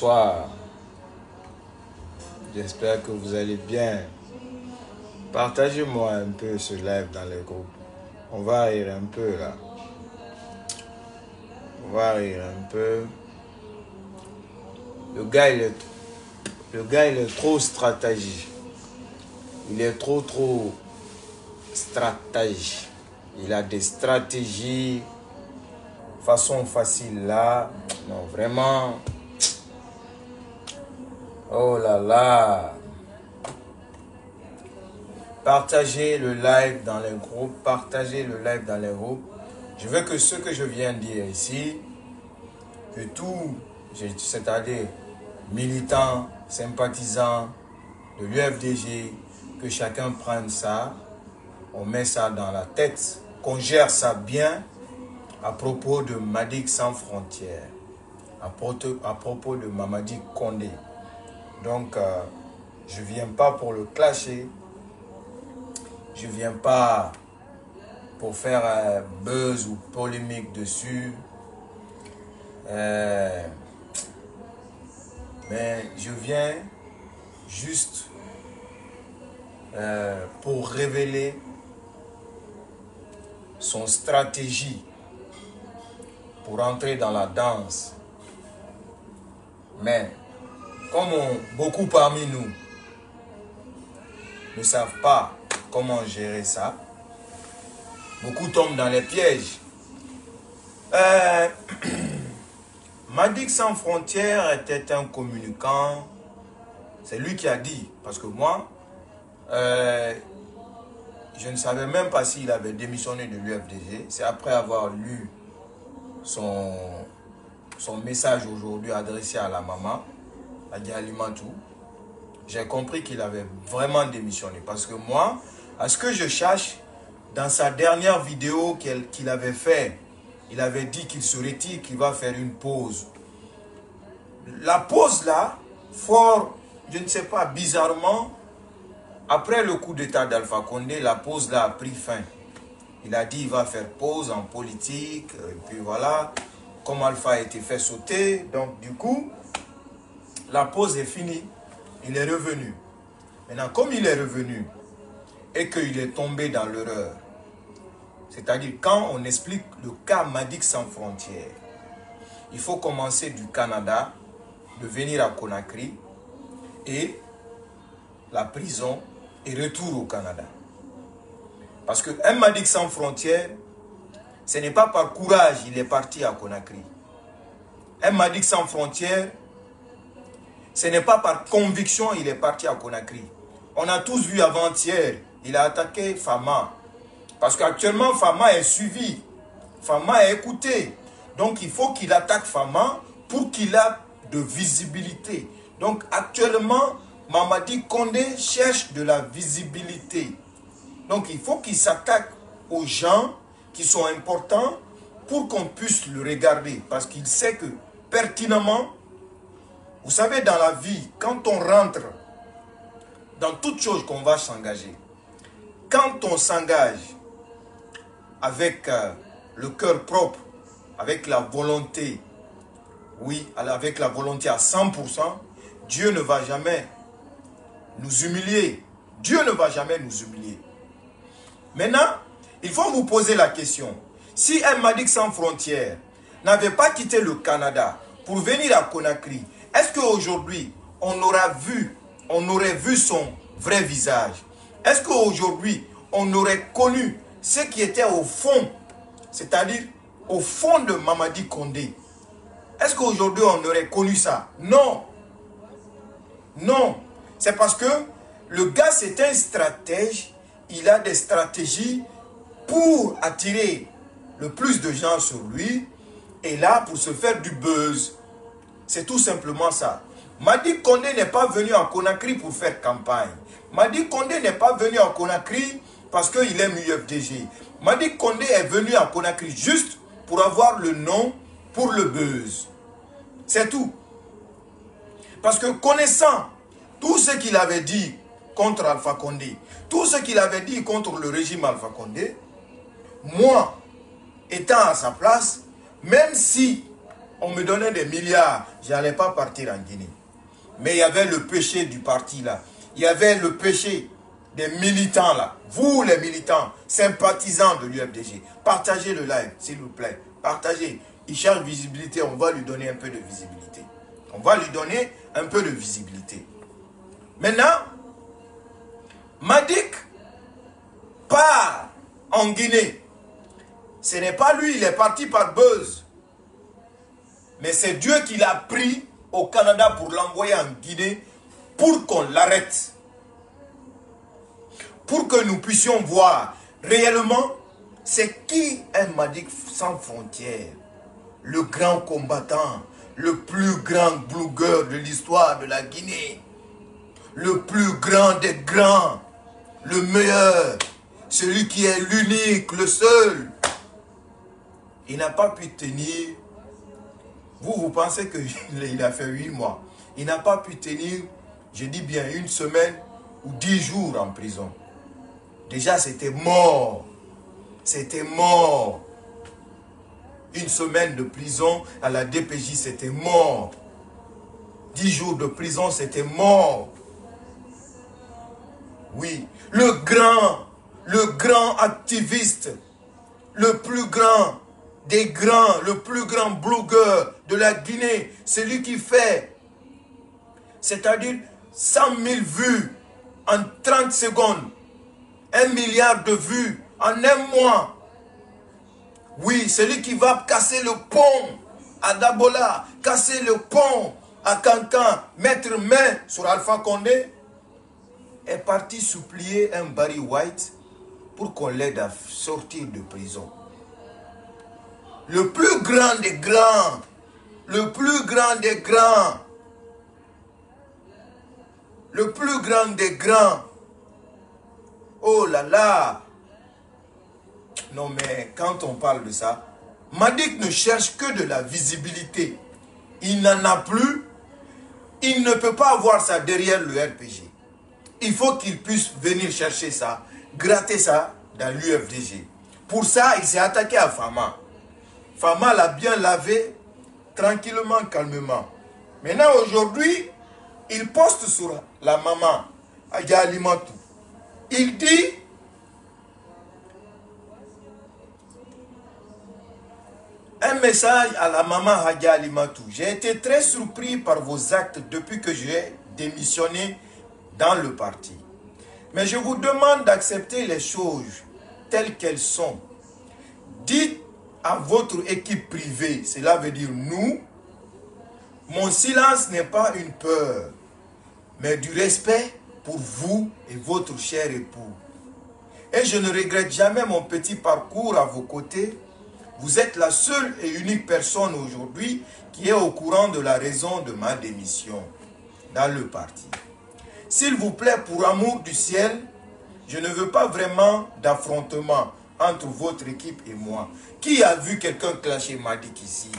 Bonsoir. J'espère que vous allez bien. Partagez-moi un peu ce live dans les groupes. On va rire un peu là. On va rire un peu. Le gars, il est, le gars, il est trop stratégie. Il est trop, trop stratège. Il a des stratégies. Façon facile là. Non, vraiment. Oh là là. Partagez le live dans les groupes. Partagez le live dans les groupes. Je veux que ce que je viens de dire ici, que tout, c'est-à-dire militants, sympathisants de l'UFDG, que chacun prenne ça, on met ça dans la tête, qu'on gère ça bien à propos de Madik sans frontières, à propos, de Mamadi Kondé. Donc, euh, je ne viens pas pour le clasher, je ne viens pas pour faire un buzz ou polémique dessus. Euh, mais je viens juste euh, pour révéler son stratégie pour entrer dans la danse. Mais comme beaucoup parmi nous ne savent pas comment gérer ça, beaucoup tombent dans les pièges. Euh, sans frontières était un communicant. C'est lui qui a dit, parce que moi, euh, je ne savais même pas s'il avait démissionné de l'UFDG. C'est après avoir lu son, son message aujourd'hui adressé à la maman, à Dialimantou. J'ai compris qu'il avait vraiment démissionné. Parce que moi, à ce que je cherche, dans sa dernière vidéo qu'il avait fait, il avait dit qu'il se retire, qu'il va faire une pause. La pause là, fort, je ne sais pas, bizarrement, après le coup d'état d'Alpha Condé, la pause là a pris fin. Il a dit qu'il va faire pause en politique, et puis voilà, comme Alpha a été fait sauter, donc du coup, la pause est finie, il est revenu. Maintenant, comme il est revenu et qu'il est tombé dans l'erreur, c'est-à-dire quand on explique le cas Madik sans frontières, il faut commencer du Canada, de venir à Conakry et la prison et retour au Canada. Parce que un sans frontières, ce n'est pas par courage il est parti à Conakry. Un Madik sans frontières, ce n'est pas par conviction il est parti à Conakry. On a tous vu avant-hier, il a attaqué Fama. Parce qu'actuellement, Fama est suivi. Fama est écouté. Donc, il faut qu'il attaque Fama pour qu'il ait de visibilité. Donc, actuellement, Mamadi Kondé cherche de la visibilité. Donc, il faut qu'il s'attaque aux gens qui sont importants pour qu'on puisse le regarder. Parce qu'il sait que, pertinemment, vous savez, dans la vie, quand on rentre dans toute chose qu'on va s'engager, quand on s'engage avec euh, le cœur propre, avec la volonté, oui, avec la volonté à 100%, Dieu ne va jamais nous humilier. Dieu ne va jamais nous humilier. Maintenant, il faut vous poser la question. Si un Madik sans frontières n'avait pas quitté le Canada pour venir à Conakry, est-ce qu'aujourd'hui, on aura vu, on aurait vu son vrai visage? Est-ce qu'aujourd'hui, on aurait connu ce qui était au fond, c'est-à-dire au fond de Mamadi Kondé? Est-ce qu'aujourd'hui, on aurait connu ça? Non. Non. C'est parce que le gars, c'est un stratège. Il a des stratégies pour attirer le plus de gens sur lui. Et là, pour se faire du buzz. C'est tout simplement ça. Madi Kondé n'est pas venu en Conakry pour faire campagne. Madi Kondé n'est pas venu en Conakry parce qu'il aime UFDG. Madi Kondé est venu en Conakry juste pour avoir le nom pour le buzz. C'est tout. Parce que connaissant tout ce qu'il avait dit contre Alpha Condé, tout ce qu'il avait dit contre le régime Alpha Condé, moi, étant à sa place, même si on me donnait des milliards, je n'allais pas partir en Guinée. Mais il y avait le péché du parti là. Il y avait le péché des militants là. Vous les militants, sympathisants de l'UFDG, partagez le live, s'il vous plaît. Partagez. Il cherche visibilité, on va lui donner un peu de visibilité. On va lui donner un peu de visibilité. Maintenant, Madik part en Guinée. Ce n'est pas lui, il est parti par buzz. Mais c'est Dieu qui l'a pris au Canada pour l'envoyer en Guinée pour qu'on l'arrête. Pour que nous puissions voir réellement c'est qui un Madik sans frontières. Le grand combattant, le plus grand blogueur de l'histoire de la Guinée. Le plus grand des grands, le meilleur, celui qui est l'unique, le seul. Il n'a pas pu tenir vous, vous pensez qu'il a fait huit mois. Il n'a pas pu tenir, je dis bien, une semaine ou dix jours en prison. Déjà, c'était mort. C'était mort. Une semaine de prison à la DPJ, c'était mort. Dix jours de prison, c'était mort. Oui, le grand, le grand activiste, le plus grand des grands, le plus grand blogueur de la Guinée, celui qui fait, c'est-à-dire 100 000 vues en 30 secondes, un milliard de vues en un mois. Oui, celui qui va casser le pont à Dabola, casser le pont à Cancan, mettre main sur Alpha Condé, est parti supplier un Barry White pour qu'on l'aide à sortir de prison le plus grand des grands, le plus grand des grands, le plus grand des grands. Oh là là Non mais quand on parle de ça, Madik ne cherche que de la visibilité. Il n'en a plus. Il ne peut pas avoir ça derrière le RPG. Il faut qu'il puisse venir chercher ça, gratter ça dans l'UFDG. Pour ça, il s'est attaqué à Fama. Fama l'a bien lavé tranquillement, calmement. Maintenant, aujourd'hui, il poste sur la maman, Aya Alimatou. Il dit, un message à la maman Hadia Alimatou. J'ai été très surpris par vos actes depuis que j'ai démissionné dans le parti. Mais je vous demande d'accepter les choses telles qu'elles sont. Dites à votre équipe privée, cela veut dire nous, mon silence n'est pas une peur, mais du respect pour vous et votre cher époux. Et je ne regrette jamais mon petit parcours à vos côtés. Vous êtes la seule et unique personne aujourd'hui qui est au courant de la raison de ma démission dans le parti. S'il vous plaît, pour amour du ciel, je ne veux pas vraiment d'affrontement entre votre équipe et moi. Qui a vu quelqu'un clasher Madik ici?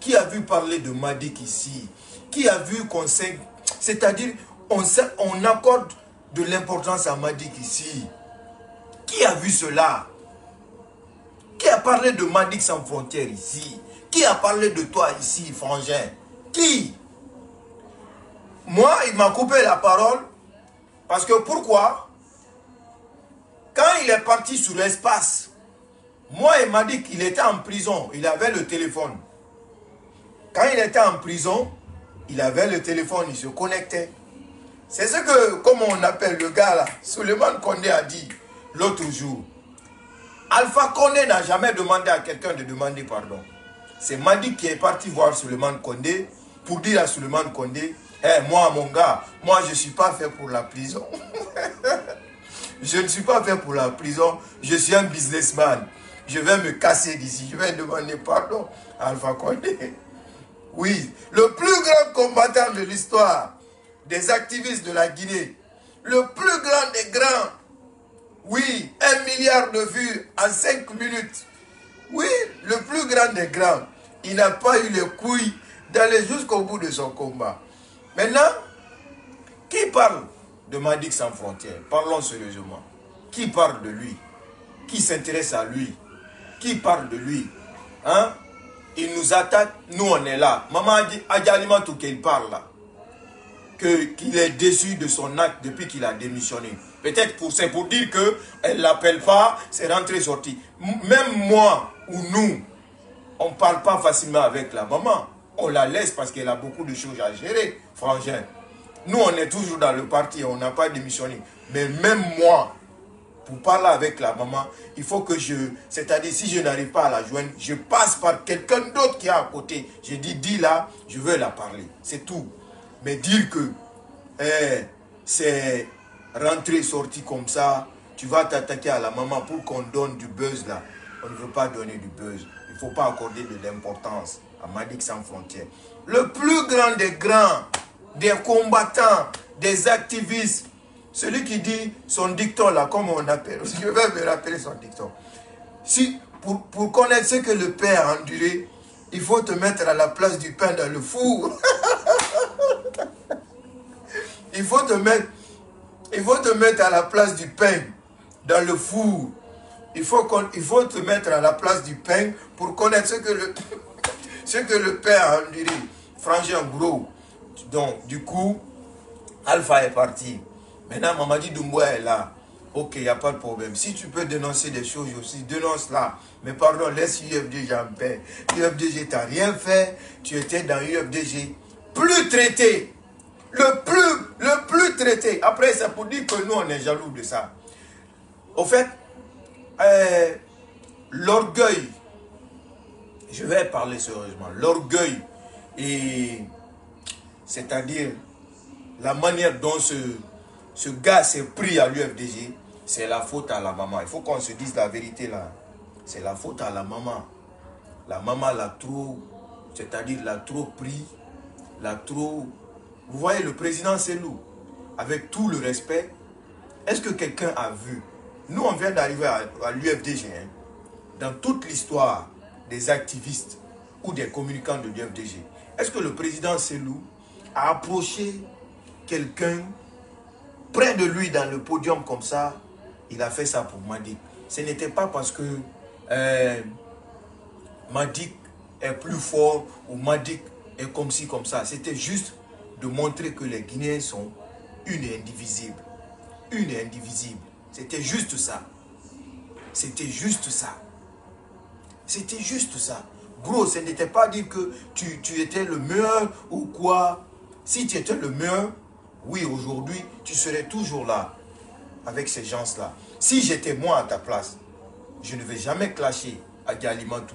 Qui a vu parler de Madik ici? Qui a vu qu'on sait... C'est-à-dire, on, on accorde de l'importance à Madik ici? Qui a vu cela? Qui a parlé de Madik sans frontières ici? Qui a parlé de toi ici, frangin? Qui? Moi, il m'a coupé la parole. Parce que pourquoi? Quand il est parti sur l'espace, moi, il m'a dit était en prison. Il avait le téléphone. Quand il était en prison, il avait le téléphone, il se connectait. C'est ce que, comme on appelle le gars là, Suleiman Kondé a dit l'autre jour. Alpha Kondé n'a jamais demandé à quelqu'un de demander pardon. C'est Madi qui est parti voir Suleiman Kondé pour dire à Suleiman Kondé, hey, moi mon gars, moi je ne suis pas fait pour la prison. je ne suis pas fait pour la prison, je suis un businessman je vais me casser d'ici, je vais demander pardon à Alpha Condé. Oui, le plus grand combattant de l'histoire des activistes de la Guinée, le plus grand des grands, oui, un milliard de vues en cinq minutes. Oui, le plus grand des grands, il n'a pas eu les couilles d'aller jusqu'au bout de son combat. Maintenant, qui parle de Madik sans frontières? Parlons sérieusement. Qui parle de lui? Qui s'intéresse à lui? Qui parle de lui. Hein? Il nous attaque, nous on est là. Maman a dit, Adjalima tout qu'il parle là. Qu'il est déçu de son acte depuis qu'il a démissionné. Peut-être pour c'est pour dire que elle l'appelle pas, c'est rentré sorti. Même moi ou nous, on ne parle pas facilement avec la maman. On la laisse parce qu'elle a beaucoup de choses à gérer, frangin. Nous, on est toujours dans le parti, on n'a pas démissionné. Mais même moi, pour parler avec la maman, il faut que je... C'est-à-dire, si je n'arrive pas à la joindre, je passe par quelqu'un d'autre qui est à côté. Je dis, dis là, je veux la parler. C'est tout. Mais dire que eh, c'est rentré, sorti comme ça, tu vas t'attaquer à la maman pour qu'on donne du buzz là. On ne veut pas donner du buzz. Il ne faut pas accorder de l'importance à Madik sans frontières. Le plus grand des grands, des combattants, des activistes, celui qui dit son dicton là, comme on appelle, je vais me rappeler son dicton. Si, pour, connaître ce que le Père a enduré, il faut te mettre à la place du pain dans le four. il faut te mettre, à la place du pain dans le four. Il faut, il te mettre à la place du pain pour connaître ce que le, ce Père a enduré. Frangin gros. Donc, du coup, Alpha est parti. Maintenant, Mamadi Doumbouya est là. Ok, il n'y a pas de problème. Si tu peux dénoncer des choses aussi, dénonce-la. Mais pardon, laisse UFDG en paix. UFDG t'a rien fait. Tu étais dans UFDG. Plus traité. Le plus, le plus traité. Après, c'est pour dire que nous, on est jaloux de ça. Au fait, euh, l'orgueil, je vais parler sérieusement, l'orgueil et c'est-à-dire la manière dont ce, ce gars s'est pris à l'UFDG, c'est la faute à la maman. Il faut qu'on se dise la vérité là. C'est la faute à la maman. La maman l'a trop, c'est-à-dire l'a trop pris, l'a trop... Vous voyez, le président Selou, avec tout le respect, est-ce que quelqu'un a vu? Nous, on vient d'arriver à, l'UFDG. Hein. dans toute l'histoire des activistes ou des communicants de l'UFDG, est-ce que le président Selou a approché quelqu'un près de lui dans le podium comme ça, il a fait ça pour Madik. Ce n'était pas parce que euh, Madik est plus fort ou Madik est comme ci, comme ça. C'était juste de montrer que les Guinéens sont une et indivisible. Une et indivisible. C'était juste ça. C'était juste ça. C'était juste ça. Gros, ce n'était pas dire que tu, tu étais le meilleur ou quoi. Si tu étais le meilleur, oui, aujourd'hui, tu serais toujours là avec ces gens-là. Si j'étais moi à ta place, je ne vais jamais clasher à Alimantou,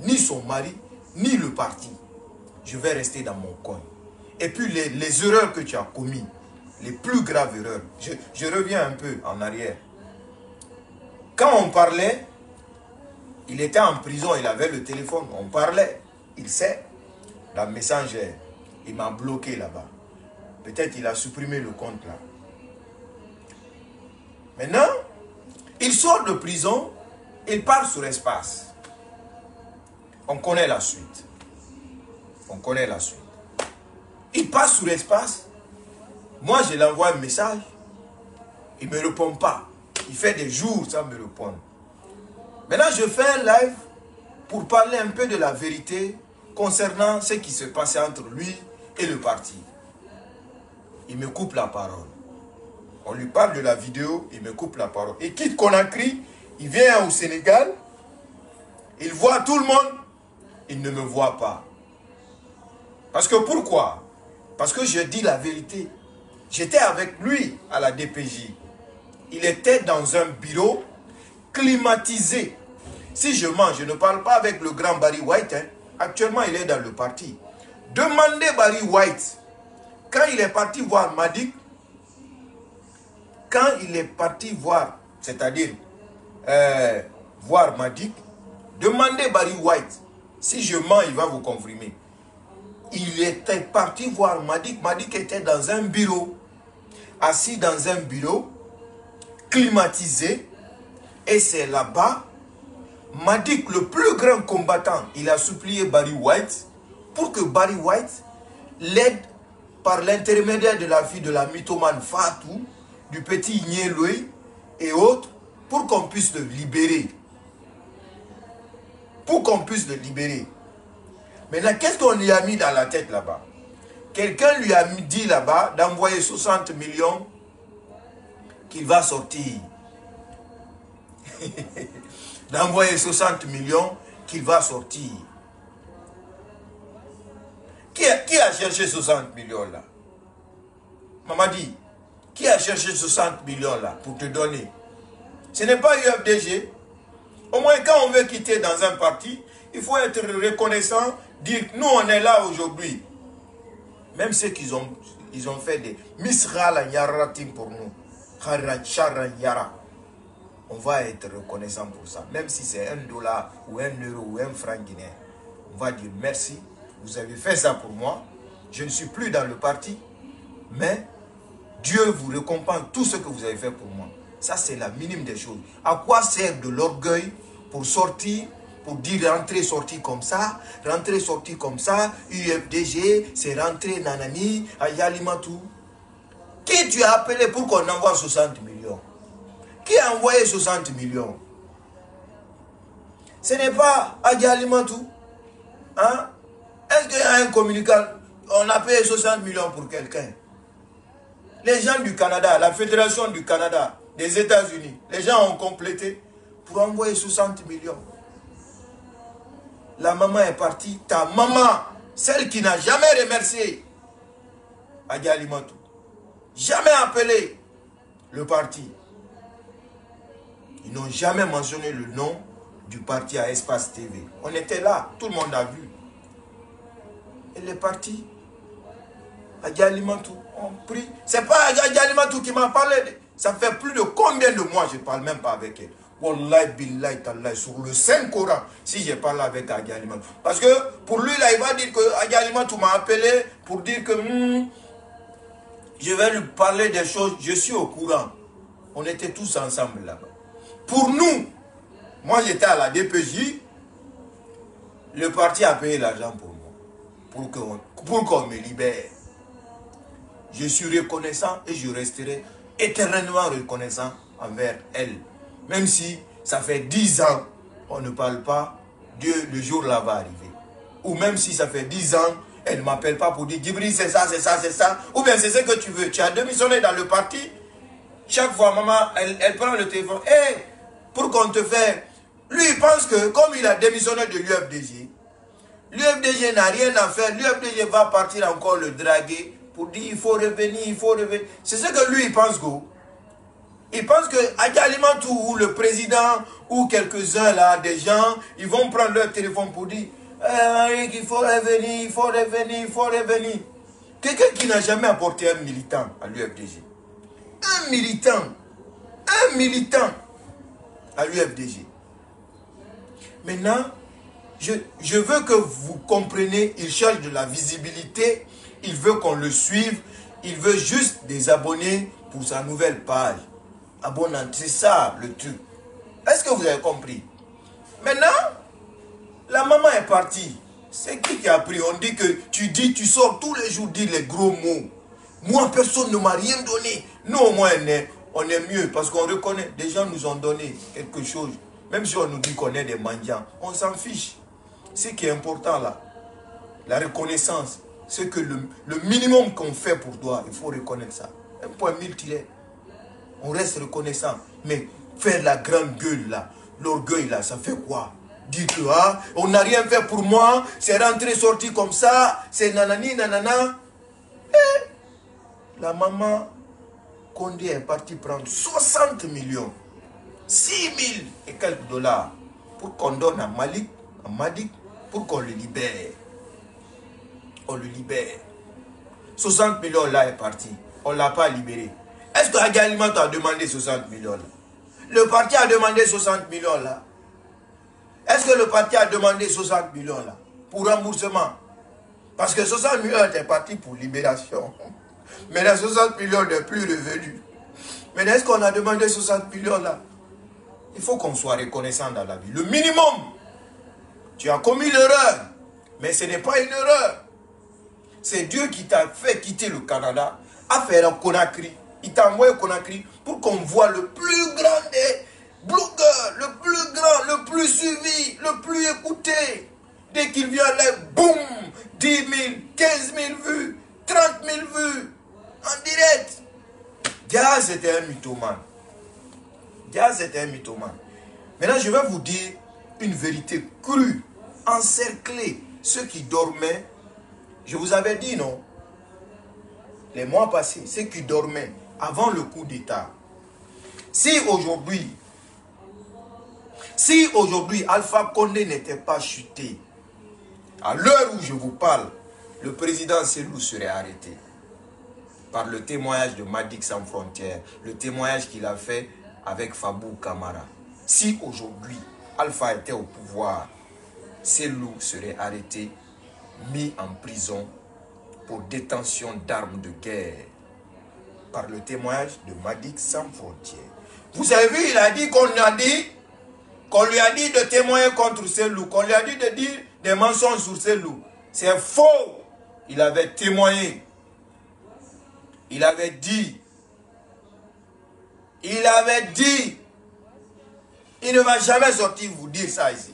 ni son mari, ni le parti. Je vais rester dans mon coin. Et puis les, erreurs que tu as commises, les plus graves erreurs, je, je reviens un peu en arrière. Quand on parlait, il était en prison, il avait le téléphone, on parlait, il sait. La messagère, il m'a bloqué là-bas. Peut-être il a supprimé le compte là. Maintenant, il sort de prison, il part sur l'espace. On connaît la suite. On connaît la suite. Il passe sur l'espace. Moi, je l'envoie un message. Il ne me répond pas. Il fait des jours sans me répondre. Maintenant, je fais un live pour parler un peu de la vérité concernant ce qui se passait entre lui et le parti il me coupe la parole. On lui parle de la vidéo, il me coupe la parole. Et quitte Conakry, il vient au Sénégal, il voit tout le monde, il ne me voit pas. Parce que pourquoi? Parce que je dis la vérité. J'étais avec lui à la DPJ. Il était dans un bureau climatisé. Si je mens, je ne parle pas avec le grand Barry White. Hein. Actuellement, il est dans le parti. Demandez Barry White quand il est parti voir Madik, quand il est parti voir, c'est-à-dire euh, voir Madik, demandez Barry White. Si je mens, il va vous confirmer. Il était parti voir Madik. Madik était dans un bureau, assis dans un bureau, climatisé. Et c'est là-bas, Madik, le plus grand combattant, il a supplié Barry White pour que Barry White l'aide par l'intermédiaire de la fille de la mythomane Fatou, du petit Louis et autres, pour qu'on puisse le libérer. pour qu'on puisse le libérer. Maintenant, qu'est-ce qu'on lui a mis dans la tête là-bas? Quelqu'un lui a dit là-bas d'envoyer 60 millions qu'il va sortir. d'envoyer 60 millions qu'il va sortir. Qui a, cherché 60 millions là? Maman dit, qui a cherché 60 millions là pour te donner? Ce n'est pas UFDG. Au moins quand on veut quitter dans un parti, il faut être reconnaissant, dire nous on est là aujourd'hui. Même ceux qui ont, ils ont fait des misral yaratim pour nous. On va être reconnaissant pour ça. Même si c'est un dollar ou un euro ou un franc guinéen. On va dire merci. Vous avez fait ça pour moi. Je ne suis plus dans le parti. Mais Dieu vous récompense tout ce que vous avez fait pour moi. Ça, c'est la minime des choses. À quoi sert de l'orgueil pour sortir, pour dire rentrer, sortir comme ça, rentrer, sortir comme ça, UFDG, c'est rentrer nanani, Ayalimatou. Qui tu as appelé pour qu'on envoie 60 millions? Qui a envoyé 60 millions? Ce n'est pas Ayalimatou. Hein? Est-ce qu'il y a un communicant On a payé 60 millions pour quelqu'un? Les gens du Canada, la Fédération du Canada, des États-Unis, les gens ont complété pour envoyer 60 millions. La maman est partie. Ta maman, celle qui n'a jamais remercié Adi Alimantou, jamais appelé le parti. Ils n'ont jamais mentionné le nom du parti à Espace TV. On était là, tout le monde a vu. Elle est partie. Adi Alimantou on prie. C'est pas Alimantou qui m'a parlé. Ça fait plus de combien de mois je parle même pas avec elle? Wallahi billahi tallahi, sur le Saint-Coran, si je parle avec Adi Alimantou. Parce que pour lui, là, il va dire que Adi Alimantou m'a appelé pour dire que hmm, je vais lui parler des choses. Je suis au courant. On était tous ensemble là-bas. Pour nous, moi j'étais à la DPJ, le parti a payé l'argent pour moi, pour qu'on me libère. Je suis reconnaissant et je resterai éternellement reconnaissant envers elle. Même si ça fait dix ans, on ne parle pas, Dieu, le jour là va arriver. Ou même si ça fait dix ans, elle ne m'appelle pas pour dire, Djibril, c'est ça, c'est ça, c'est ça. Ou bien c'est ce que tu veux. Tu as démissionné dans le parti. Chaque fois, maman, elle, prend le téléphone. Hé, pour qu'on te fait... Lui, il pense que comme il a démissionné de l'UFDG, l'UFDG n'a rien à faire. L'UFDG va partir encore le draguer pour dire il faut revenir, il faut revenir. C'est ce que lui, il pense, go. Il pense que Alimantou ou le président ou quelques-uns là, des gens, ils vont prendre leur téléphone pour dire eh, il faut revenir, il faut revenir, il faut revenir. Quelqu'un qui n'a jamais apporté un militant à l'UFDG. Un militant. Un militant à l'UFDG. Maintenant, je, veux que vous compreniez, il cherche de la visibilité il veut qu'on le suive, il veut juste des abonnés pour sa nouvelle page. Abonnant, c'est ça le truc. Est-ce que vous avez compris? Maintenant, la maman est partie. C'est qui qui a pris On dit que tu dis, tu sors tous les jours dire les gros mots. Moi, personne ne m'a rien donné. Nous, au moins, on est, on est mieux parce qu'on reconnaît. Des gens nous ont donné quelque chose. Même si on nous dit qu'on est des mendiants, on s'en fiche. Ce qui est important là, la reconnaissance, c'est que le, minimum qu'on fait pour toi, il faut reconnaître ça. Un point mille tiré. On reste reconnaissant. Mais faire la grande gueule là, l'orgueil là, ça fait quoi? Dire que ah, on n'a rien fait pour moi, c'est rentré, sorti comme ça, c'est nanani, nanana. Eh, la maman Condé est parti prendre 60 millions, 6 000 et quelques dollars pour qu'on donne à Malik, à Madik, qu'on le libère? On le libère. 60 millions là est parti. On ne l'a pas libéré. Est-ce que Agaliment a demandé 60 millions là? Le parti a demandé 60 millions là. Est-ce que le parti a demandé 60 millions là Pour remboursement? Parce que 60 millions étaient partis pour libération. Mais les 60 millions n'est plus revenu. Mais est-ce qu'on a demandé 60 millions là? Il faut qu'on soit reconnaissant dans la vie. Le minimum. Tu as commis l'erreur. Mais ce n'est pas une erreur. C'est Dieu qui t'a fait quitter le Canada, à faire un Conakry. Il t'a envoyé Conakry pour qu'on voit le plus grand des blogueurs, le plus grand, le plus suivi, le plus écouté. Dès qu'il vient là, boum, 10 000, 15 000 vues, 30 000 vues, en direct. Diaz était un mythomane. Diaz était un mythomane. Maintenant, je vais vous dire une vérité crue, encerclée. Ceux qui dormaient, je vous avais dit, non? Les mois passés, ceux qui dormaient avant le coup d'État. Si aujourd'hui, si aujourd'hui Alpha Condé n'était pas chuté, à l'heure où je vous parle, le président Selou serait arrêté par le témoignage de Madik Sans Frontières, le témoignage qu'il a fait avec Fabou Kamara. Si aujourd'hui Alpha était au pouvoir, Selou serait arrêté, mis en prison pour détention d'armes de guerre par le témoignage de Madik Sans Frontières. Vous avez vu, il a dit qu'on a dit, qu'on lui a dit de témoigner contre Selou, qu'on lui a dit de dire des mensonges sur Selou. C'est faux. Il avait témoigné. Il avait dit. Il avait dit. Il ne va jamais sortir vous dire ça ici.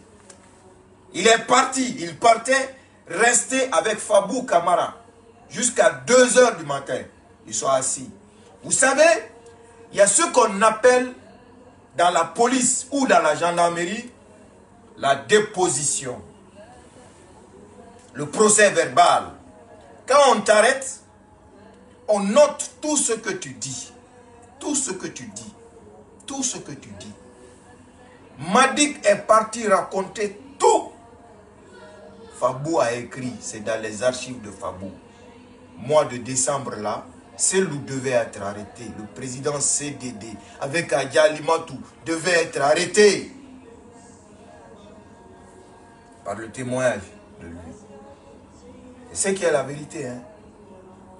Il est parti. Il partait rester avec Fabou Kamara jusqu'à 2 heures du matin. Ils sont assis. Vous savez, il y a ce qu'on appelle dans la police ou dans la gendarmerie la déposition. Le procès verbal. Quand on t'arrête, on note tout ce que tu dis. Tout ce que tu dis. Tout ce que tu dis. Madik est parti raconter tout. Fabou a écrit, c'est dans les archives de Fabou. Mois de décembre là, Selou devait être arrêté. Le président CDD avec Adja Limatou devait être arrêté. Par le témoignage de lui. C'est qui est la vérité. Hein?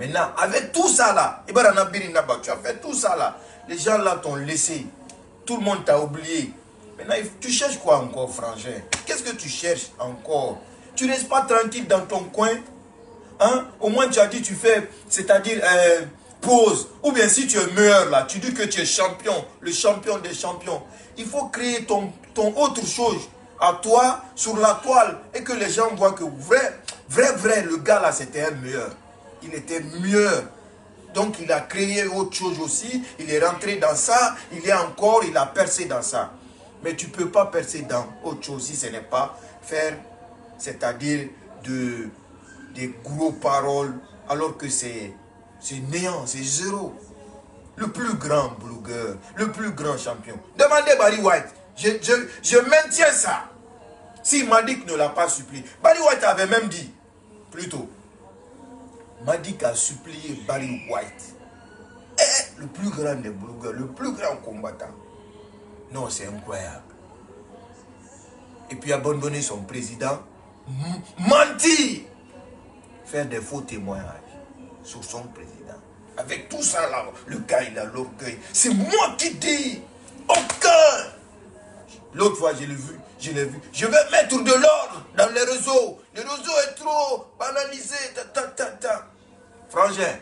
Maintenant, avec tout ça là, tu as fait tout ça là. Les gens là t'ont laissé. Tout le monde t'a oublié. Maintenant, tu cherches quoi encore, frangin? Qu'est-ce que tu cherches encore? Tu restes pas tranquille dans ton coin Hein? Au moins, tu as dit, tu fais, c'est-à-dire, euh, pause. Ou bien si tu es meilleur là, tu dis que tu es champion, le champion des champions. Il faut créer ton, ton autre chose à toi sur la toile et que les gens voient que vrai, vrai, vrai, le gars là, c'était un meilleur. Il était mieux. Donc il a créé autre chose aussi, il est rentré dans ça, il est encore, il a percé dans ça. Mais tu ne peux pas percer dans autre chose si ce n'est pas faire, c'est-à-dire de, des gros paroles, alors que c'est néant, c'est zéro. Le plus grand blogueur, le plus grand champion. Demandez Barry White. Je, je, maintiens ça. Si Madik ne l'a pas supplié. Barry White avait même dit, plutôt, Madik a supplié Barry White. Eh, le plus grand des blogueurs, le plus grand combattant. Non, c'est incroyable. Et puis abandonner son président, mentir, faire des faux témoignages sur son président. Avec tout ça là, le gars il a l'orgueil. C'est moi qui dis, aucun. L'autre fois je l'ai vu, je l'ai vu. Je vais mettre de l'ordre dans les réseaux. Le réseau est trop banalisé. Ta, Frangin,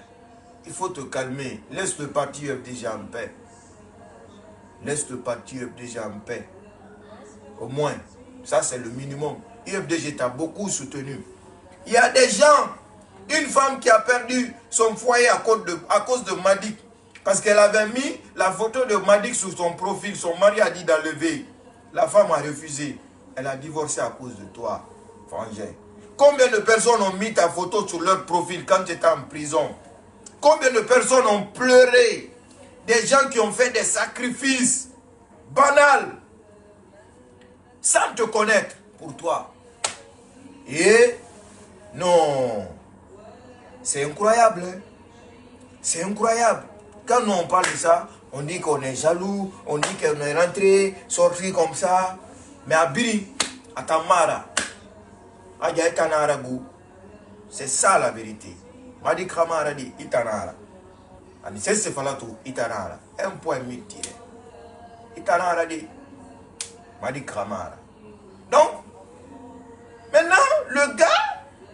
il faut te calmer. Laisse le parti FDG en paix. Laisse le parti FDG en paix. Au moins, ça c'est le minimum. IFDG t'a beaucoup soutenu. Il y a des gens, une femme qui a perdu son foyer à cause de, à cause de Madik, parce qu'elle avait mis la photo de Madik sur son profil, son mari a dit d'enlever. La femme a refusé. Elle a divorcé à cause de toi, frangin. Combien de personnes ont mis ta photo sur leur profil quand tu étais en prison? Combien de personnes ont pleuré? Des gens qui ont fait des sacrifices banals sans te connaître pour toi. Et non, c'est incroyable. Hein. C'est incroyable. Quand nous on parle de ça, on dit qu'on est jaloux, on dit qu'on est rentré, sorti comme ça. Mais à Biri, à Tamara, à c'est ça la vérité. Madi Kramara dit Itanara. Ani c'est ce falato Itanara. Tiré. Itanara dit Madi Kramara. Donc, maintenant, le gars,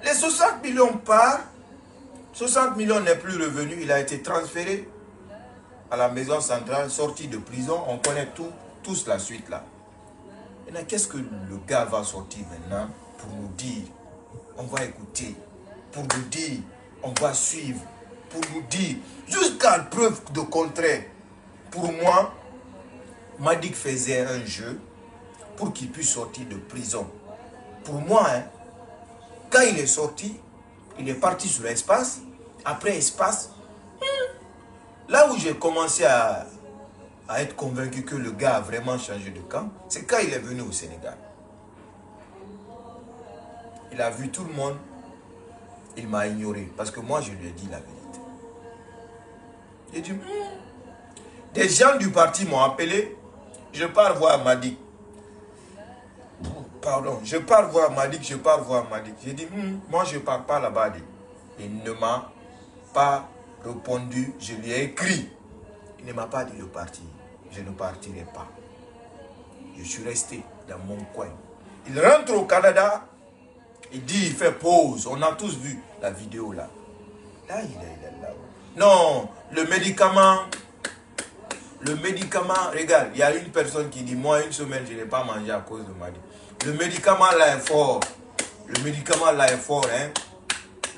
les 60 millions par 60 millions n'est plus revenu, il a été transféré à la maison centrale, sorti de prison, on connaît tout, tous la suite là. Maintenant, qu'est-ce que le gars va sortir maintenant pour nous dire On va écouter. Pour nous dire, on va suivre? Pour nous dire, jusqu'à preuve de contraire. Pour moi, Madik faisait un jeu pour qu'il puisse sortir de prison. Pour moi, hein, quand il est sorti, il est parti sur l'espace. Après espace, hmm, là où j'ai commencé à, à être convaincu que le gars a vraiment changé de camp, c'est quand il est venu au Sénégal. Il a vu tout le monde, il m'a ignoré parce que moi je lui ai dit la vérité. J'ai dit, des gens du parti m'ont appelé, je pars voir Madik. Pardon, je pars voir Madik, je pars voir Madik. J'ai dit, hmm, moi je ne pars pas là-bas. Il ne m'a pas répondu, je lui ai écrit. Il ne m'a pas dit de partir je ne partirai pas. Je suis resté dans mon coin. Il rentre au Canada, il dit, il fait pause. On a tous vu la vidéo là. Là, il est, là. Non, le médicament, le médicament, regarde, il y a une personne qui dit, moi, une semaine, je n'ai pas mangé à cause de ma vie. Le médicament là est fort. Le médicament là est fort, hein.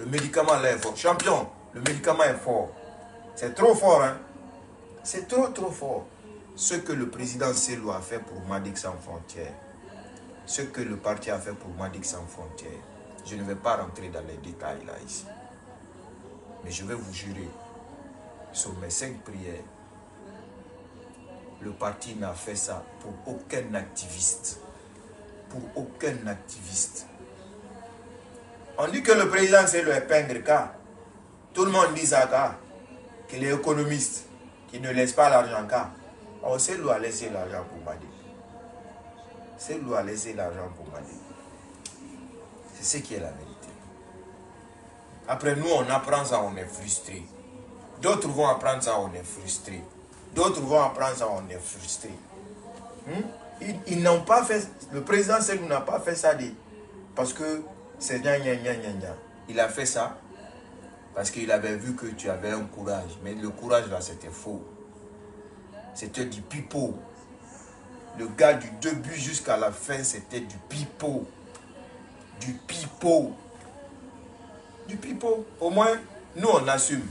Le médicament là est fort. Champion, le médicament est fort. C'est trop fort, hein. C'est trop, trop fort ce que le président Selou a fait pour Madik sans frontières, ce que le parti a fait pour Madik sans frontières, je ne vais pas rentrer dans les détails là ici. Mais je vais vous jurer, sur mes cinq prières, le parti n'a fait ça pour aucun activiste. Pour aucun activiste. On dit que le président c'est le peindre car tout le monde dit ça qu'il est économiste, qu'il ne laisse pas l'argent car. Oh, c'est lui a laissé l'argent pour Madi. C'est lui a laissé l'argent pour Madi. C'est ce qui est la vérité. Après, nous, on apprend ça, on est frustré. D'autres vont apprendre ça, on est frustré. D'autres vont apprendre ça, on est frustré. Hmm? Ils, n'ont pas fait, le président Selou n'a pas fait ça parce que c'est gna gna gna gna Il a fait ça parce qu'il avait vu que tu avais un courage. Mais le courage là, c'était faux. C'était du pipeau. Le gars du début jusqu'à la fin, c'était du pipeau. Du pipeau. Du pipeau. Au moins, nous, on assume.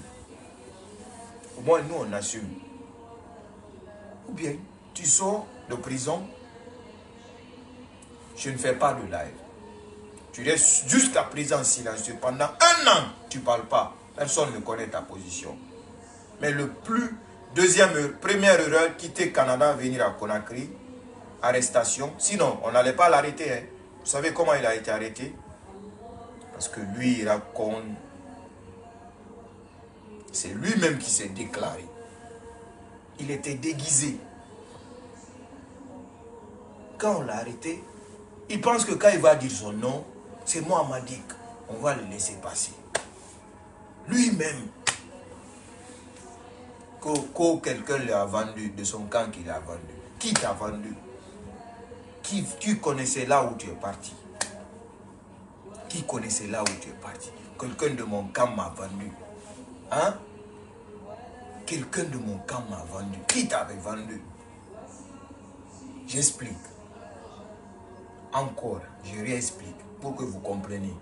Au moins, nous, on assume. Ou bien, tu sors de prison, je ne fais pas de live. Tu restes jusqu'à présent silencieux. Pendant un an, tu ne parles pas. Personne ne connaît ta position. Mais le plus Deuxième, première erreur, quitter Canada, venir à Conakry. Arrestation. Sinon, on n'allait pas l'arrêter. Hein. Vous savez comment il a été arrêté? Parce que lui, il raconte. C'est lui-même qui s'est déclaré. Il était déguisé. Quand on l'a arrêté, il pense que quand il va dire son nom, c'est moi, Madik. On va le laisser passer. Lui-même, que, quelqu'un l'a vendu, de son camp qu'il a vendu. Qui t'a vendu? Qui tu connaissais là où tu es parti? Qui connaissait là où tu es parti? Quelqu'un de mon camp m'a vendu. Hein? Quelqu'un de mon camp m'a vendu. Qui t'avait vendu? J'explique. Encore, je réexplique pour que vous compreniez.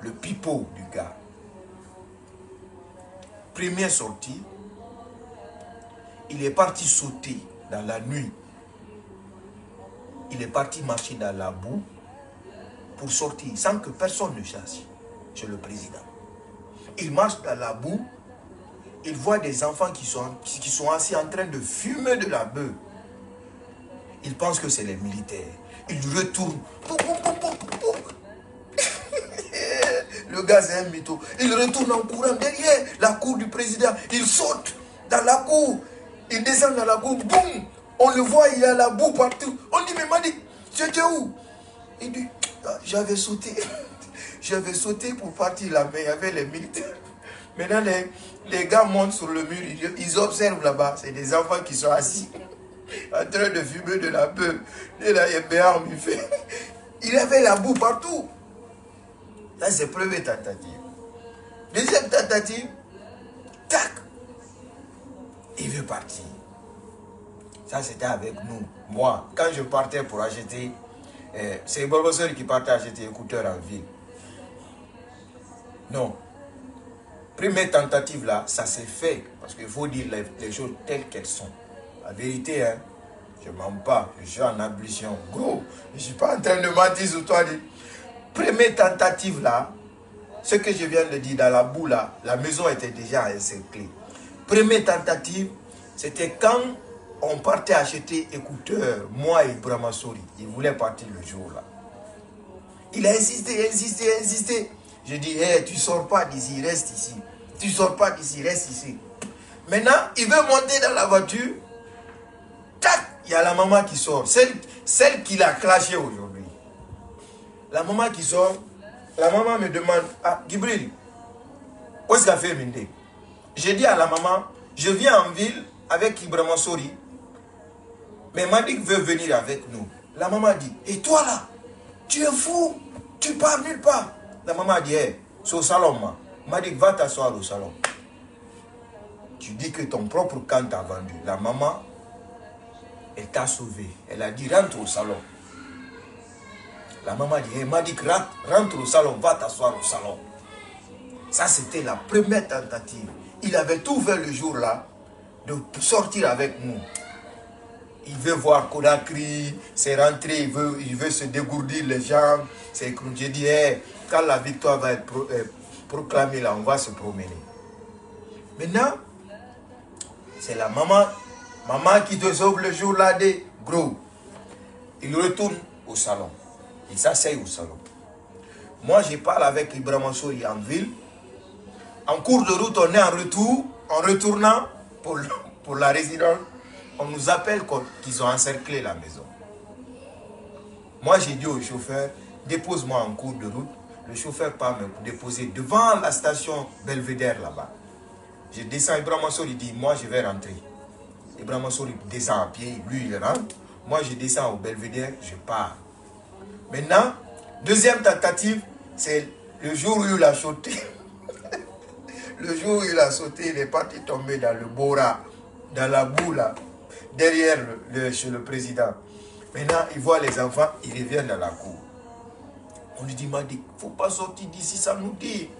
Le pipeau du gars. Première sortie, il est parti sauter dans la nuit. Il est parti marcher dans la boue pour sortir sans que personne ne chasse chez le président. Il marche dans la boue, il voit des enfants qui sont, qui sont assis en train de fumer de la bœuf. Il pense que c'est les militaires. Il retourne. Le gars, c'est un mytho. Il retourne en courant derrière la cour du président. Il saute dans la cour. Il descend dans la boue, boum On le voit, il y a la boue partout. On dit, mais Madi, tu étais où? Il dit, ah, j'avais sauté. j'avais sauté pour partir là, mais il y avait les militaires. Maintenant, les, les gars montent sur le mur, ils, observent là-bas. C'est des enfants qui sont assis, en train de fumer de la peur. Et là, il fait. Il avait la boue partout. Là, c'est première tentative. Deuxième tentative, tac, il veut partir. Ça, c'était avec nous. Moi, quand je partais pour acheter, euh, c'est Borbosel qui partait acheter écouteurs en ville. Non. Première tentative là, ça s'est fait. Parce qu'il faut dire les, choses telles qu'elles sont. La vérité, hein, je ne mens pas. Je suis en ablution. Gros, je ne suis pas en train de mentir sur toi. Première tentative là, ce que je viens de dire dans la boue là, la maison était déjà encerclée. Première tentative, c'était quand on partait acheter écouteurs, moi et Brahmasori. Il voulait partir le jour là. Il a insisté, insisté, insisté. Je dis, hé, tu sors pas d'ici, reste ici. Tu sors pas d'ici, reste ici. Maintenant, il veut monter dans la voiture. Tac, il y a la maman qui sort. Celle, celle qui l'a clashé aujourd'hui. La maman qui sort, la maman me demande, ah, Gibril, où est-ce fait Minde J'ai dit à la maman, je viens en ville avec Ibrahim Sori. Mais Madik veut venir avec nous. La maman dit, et toi là, tu es fou, tu pars nulle part. La maman dit, hey, c'est au salon, moi. Madik, va t'asseoir au salon. Tu dis que ton propre camp t'a vendu. La maman, elle t'a sauvé. Elle a dit, rentre au salon. La maman dit, hey, Madik, rentre, rentre au salon, va t'asseoir au salon. Ça, c'était la première tentative. Il avait tout fait le jour-là de sortir avec nous. Il veut voir Kodakri, c'est rentré, il veut, il veut se dégourdir les jambes. C'est comme je dis, quand la victoire va être euh, proclamée, là, on va se promener. Maintenant, c'est la maman, maman qui te le jour là des gros. Il retourne au salon. Il s'asseye au salon. Moi, je parle avec Ibrahim Souri en ville. En cours de route, on est en retour, en retournant pour la résidence on nous appelle qu'ils ont encerclé la maison. Moi, j'ai dit au chauffeur, dépose-moi en cours de route. Le chauffeur part me déposer devant la station Belvédère là-bas. Je descends, Ibrahim Mansour, il dit, moi, je vais rentrer. Ibrahim descend à pied, lui, il rentre. Moi, je descends au Belvédère, je pars. Maintenant, deuxième tentative, c'est le jour où il a sauté. le jour où il a sauté, il est parti tomber dans le Bora, dans la boue là derrière le, chez le président. Maintenant, il voit les enfants, ils reviennent dans la cour. On lui dit, il ne faut pas sortir d'ici, ça nous dit.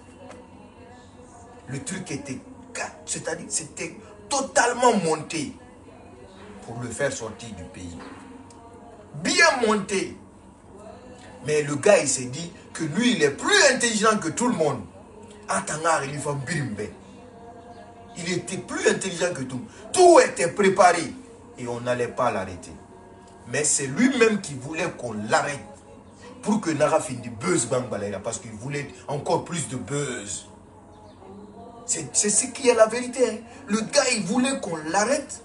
Le truc était, c'est-à-dire, c'était totalement monté pour le faire sortir du pays. Bien monté. Mais le gars, il s'est dit que lui, il est plus intelligent que tout le monde. Il était plus intelligent que tout. Tout était préparé et on n'allait pas l'arrêter. Mais c'est lui-même qui voulait qu'on l'arrête pour que Nara finisse buzz Bangbalera parce qu'il voulait encore plus de buzz. C'est ce qui est la vérité. Hein. Le gars, il voulait qu'on l'arrête.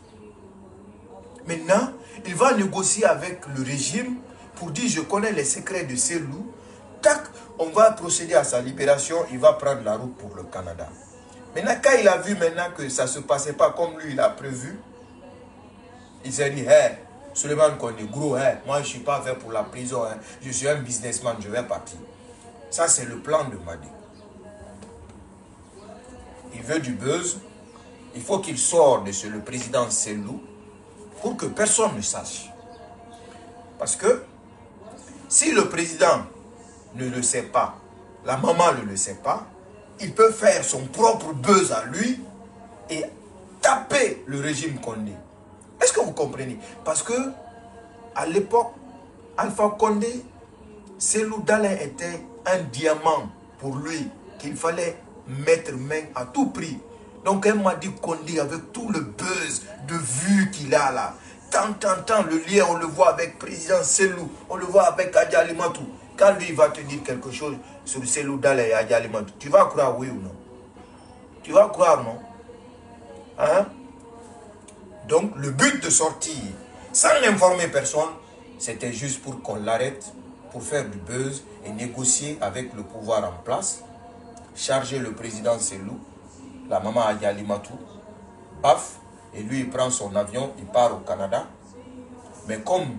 Maintenant, il va négocier avec le régime pour dire je connais les secrets de ces loups. Tac, on va procéder à sa libération. Il va prendre la route pour le Canada. Maintenant, quand il a vu maintenant que ça ne se passait pas comme lui, il a prévu, il s'est dit, hey, Suleiman Kondi, gros, hey, moi je ne suis pas fait pour la prison, hein. je suis un businessman, je vais partir. Ça, c'est le plan de Madi. Il veut du buzz. Il faut qu'il sorte de ce, le président Selou pour que personne ne sache. Parce que si le président ne le sait pas, la maman ne le sait pas, il peut faire son propre buzz à lui et taper le régime Condé. Est-ce que vous comprenez? Parce que à l'époque, Alpha Condé, Selou Dalin était un diamant pour lui qu'il fallait mettre main à tout prix. Donc elle m'a dit Condé avec tout le buzz de vue qu'il a là. Tant, tant, tant, le lien, on le voit avec président Selou, on le voit avec Adja Alimatou. Quand lui va te dire quelque chose sur Selou Dalin et Adja Alimatou, tu vas croire oui ou non? Tu vas croire non? Hein? Donc, le but de sortir, sans informer personne, c'était juste pour qu'on l'arrête, pour faire du buzz et négocier avec le pouvoir en place, charger le président Selou, la maman Ayali Matou, paf, et lui il prend son avion, il part au Canada. Mais comme,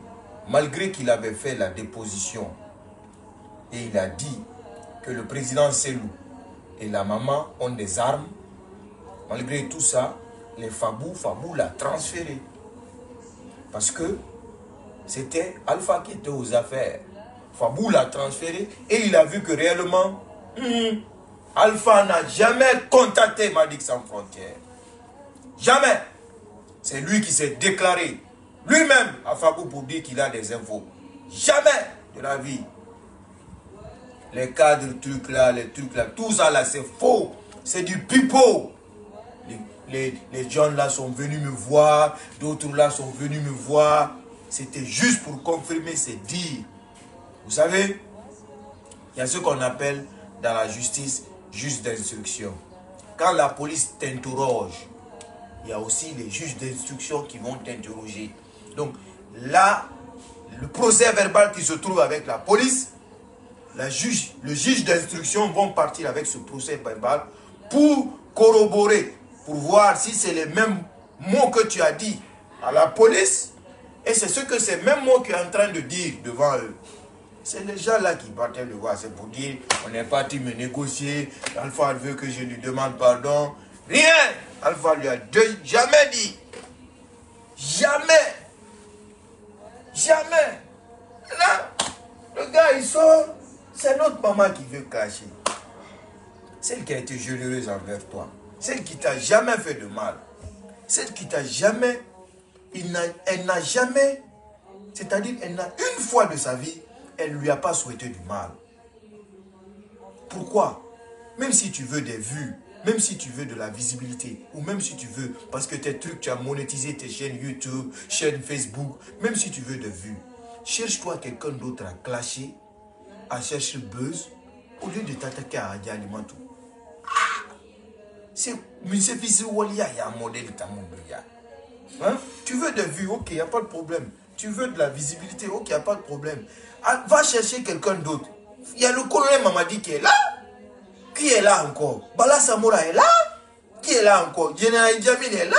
malgré qu'il avait fait la déposition, et il a dit que le président Selou et la maman ont des armes, malgré tout ça, les Fabou, Fabou l'a transféré. Parce que c'était Alpha qui était aux affaires. Fabou l'a transféré et il a vu que réellement, hmm, Alpha n'a jamais contacté Madik sans frontières. Jamais. C'est lui qui s'est déclaré lui-même à Fabou pour dire qu'il a des infos. Jamais de la vie. Les cadres, trucs là, les trucs là, tout ça là, c'est faux. C'est du pipeau. Les, les, gens là sont venus me voir, d'autres là sont venus me voir. C'était juste pour confirmer ces dires. Vous savez, il y a ce qu'on appelle dans la justice juge d'instruction. Quand la police t'interroge, il y a aussi les juges d'instruction qui vont t'interroger. Donc là, le procès verbal qui se trouve avec la police, la juge, le juge d'instruction vont partir avec ce procès verbal pour corroborer, pour voir si c'est les mêmes mots que tu as dit à la police et c'est ce que ces mêmes mots tu es en train de dire devant eux. C'est les gens là qui partaient le voir. C'est pour dire, on est parti me négocier. Alpha veut que je lui demande pardon. Rien. Alpha lui a jamais dit. Jamais. Jamais. Là, le gars, il sort. C'est notre maman qui veut cacher. Celle qui a été généreuse envers toi. Celle qui t'a jamais fait de mal. Celle qui t'a jamais... elle n'a jamais... C'est-à-dire, elle n'a une fois de sa vie elle ne lui a pas souhaité du mal. Pourquoi? Même si tu veux des vues, même si tu veux de la visibilité, ou même si tu veux, parce que tes trucs, tu as monétisé tes chaînes YouTube, chaîne Facebook, même si tu veux des vues, cherche-toi quelqu'un d'autre à clasher, à chercher buzz, au lieu de t'attaquer à Adi Alimentou. Ah! C'est Monsieur il y a un modèle hein? Tu veux des vues, ok, il n'y a pas de problème. Tu veux de la visibilité, ok, il n'y a pas de problème. Ah, va chercher quelqu'un d'autre. Il y a le colonel Mamadi qui est là. Qui est là encore? Bala Samoura est là. Qui est là encore? Général Djamil est là.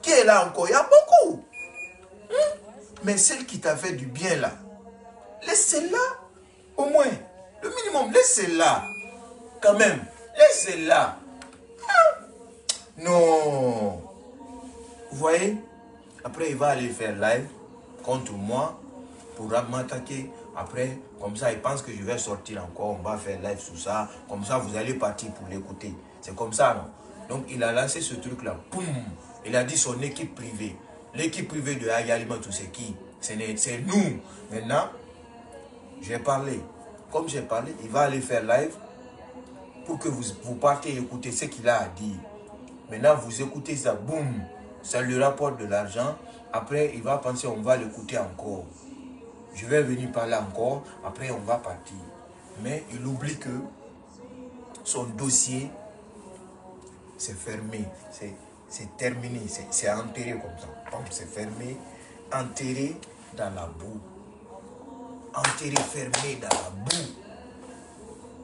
Qui est là encore? Il y a beaucoup. Hmm? Mais celle qui t'a fait du bien là, laissez-la au moins. Le minimum, laissez-la. Quand même, laissez-la. Non. Vous voyez Après, il va aller faire live contre moi pour m'attaquer. Après, comme ça, il pense que je vais sortir encore, on va faire live sur ça. Comme ça, vous allez partir pour l'écouter. C'est comme ça, non? Donc, il a lancé ce truc-là. Il a dit son équipe privée. L'équipe privée de Ayalima, tout c'est qui? C'est nous. Maintenant, j'ai parlé. Comme j'ai parlé, il va aller faire live que vous, vous partez écouter ce qu'il a à dire. Maintenant, vous écoutez ça, boum, ça lui rapporte de l'argent. Après, il va penser, on va l'écouter encore. Je vais venir parler encore, après on va partir. Mais il oublie que son dossier, c'est fermé, c'est terminé, c'est enterré comme ça. C'est fermé, enterré dans la boue. Enterré, fermé dans la boue.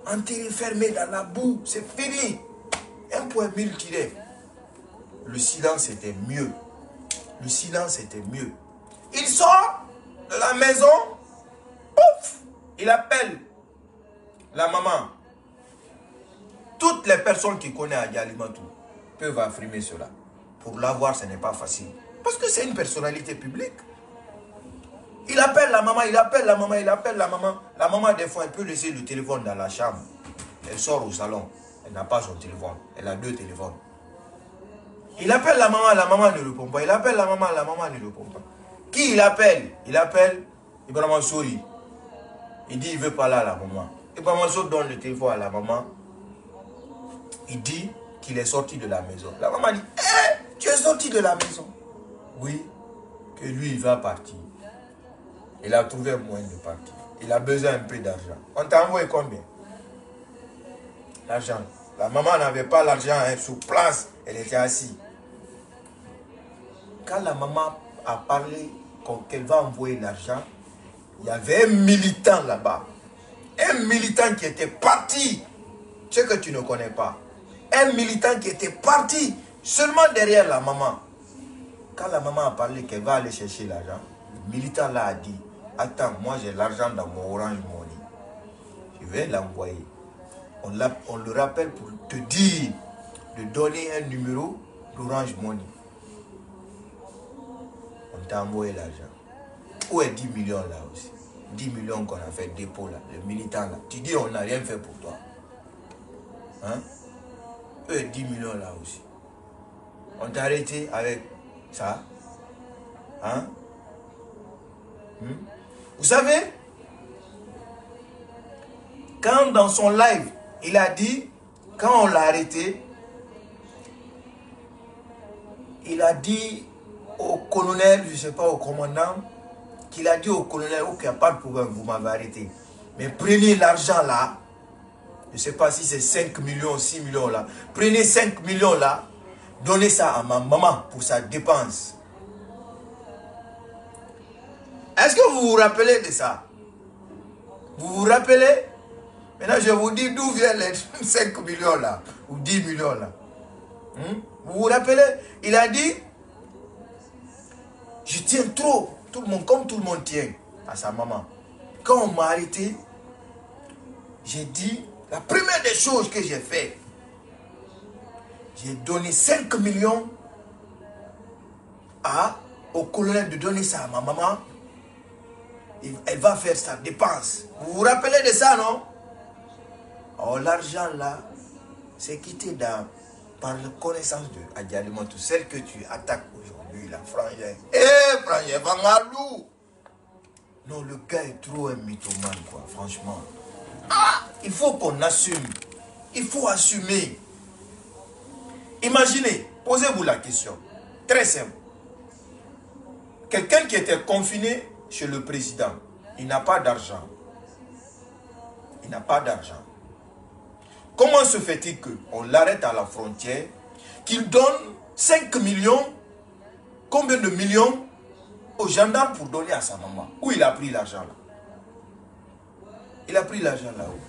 Enterré, fermé dans la boue, c'est fini. Un point mille tiré. Le silence était mieux. Le silence était mieux. Il sort de la maison, pouf, il appelle la maman. Toutes les personnes qui connaissent Alimantou peuvent affirmer cela. Pour l'avoir, ce n'est pas facile. Parce que c'est une personnalité publique. Il appelle la maman, il appelle la maman, il appelle la maman. La maman, des fois, elle peut laisser le téléphone dans la chambre. Elle sort au salon. Elle n'a pas son téléphone. Elle a deux téléphones. Il appelle la maman, la maman ne répond pas. Il appelle la maman, la maman ne répond pas. Qui il appelle? Il appelle Ibrahim Souri. Il dit il veut parler à la maman. Ibrahim Souri donne le téléphone à la maman. Il dit qu'il est sorti de la maison. La maman dit Eh, tu es sorti de la maison Oui, que lui il va partir. Il a trouvé un moyen de partir. Il a besoin un peu d'argent. On t'a envoyé combien? L'argent. La maman n'avait pas l'argent hein, place. Elle était assise. Quand la maman a parlé qu'elle va envoyer l'argent, il y avait un militant là-bas. Un militant qui était parti. Ce que tu ne connais pas. Un militant qui était parti seulement derrière la maman. Quand la maman a parlé qu'elle va aller chercher l'argent, le militant là a dit, attends, moi j'ai l'argent dans mon orange money. Je vais l'envoyer. On, on le rappelle pour te dire de donner un numéro d'orange money. On t'a envoyé l'argent. Où est 10 millions là aussi? 10 millions qu'on a fait dépôt là, le militant là. Tu dis on n'a rien fait pour toi. Hein? Où est 10 millions là aussi? On t'a arrêté avec ça? Hein? Hmm? Vous savez Quand dans son live, il a dit, quand on l'a arrêté, il a dit au colonel, je ne sais pas, au commandant, qu'il a dit au colonel, ok, pas de problème, vous m'avez arrêté. Mais prenez l'argent là, je ne sais pas si c'est 5 millions, 6 millions là. Prenez 5 millions là, donnez ça à ma maman pour sa dépense. Est-ce que vous vous rappelez de ça? Vous vous rappelez? Maintenant, je vous dis d'où viennent les 5 millions là, ou 10 millions là. Hmm? Vous vous rappelez? Il a dit, je tiens trop, tout le monde, comme tout le monde tient à sa maman. Quand on m'a arrêté, j'ai dit, la première des choses que j'ai fait, j'ai donné 5 millions à, au colonel de donner ça à ma maman. Elle va faire sa dépense. Vous vous rappelez de ça, non? Oh, l'argent là, c'est quitté par la connaissance de Adjalimantou, celle que tu attaques aujourd'hui, la frangin. Eh, frangin, Vangalou Non, le gars est trop un mythomane, quoi, franchement. Ah, il faut qu'on assume. Il faut assumer. Imaginez, posez-vous la question. Très simple. Quelqu'un qui était confiné chez le président, il n'a pas d'argent. Il n'a pas d'argent. Comment se fait-il qu'on l'arrête à la frontière, qu'il donne 5 millions, combien de millions aux gendarmes pour donner à sa maman? Où il a pris l'argent là? Il a pris l'argent là-haut.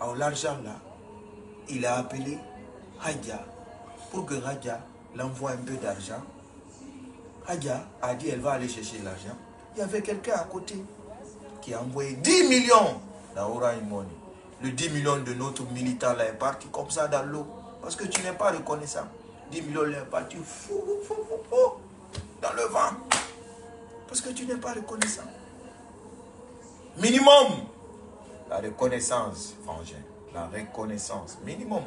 Alors l'argent là, il a appelé Hadja pour que Hadja l'envoie un peu d'argent. Hadja a dit elle va aller chercher l'argent. Il y avait quelqu'un à côté qui a envoyé 10 millions dans Orange Money le 10 millions de notre militant là est parti comme ça dans l'eau. Parce que tu n'es pas reconnaissant. 10 millions là est parti fou, fou, fou, dans le vent. Parce que tu n'es pas reconnaissant. Minimum. La reconnaissance, frangin. La reconnaissance. Minimum.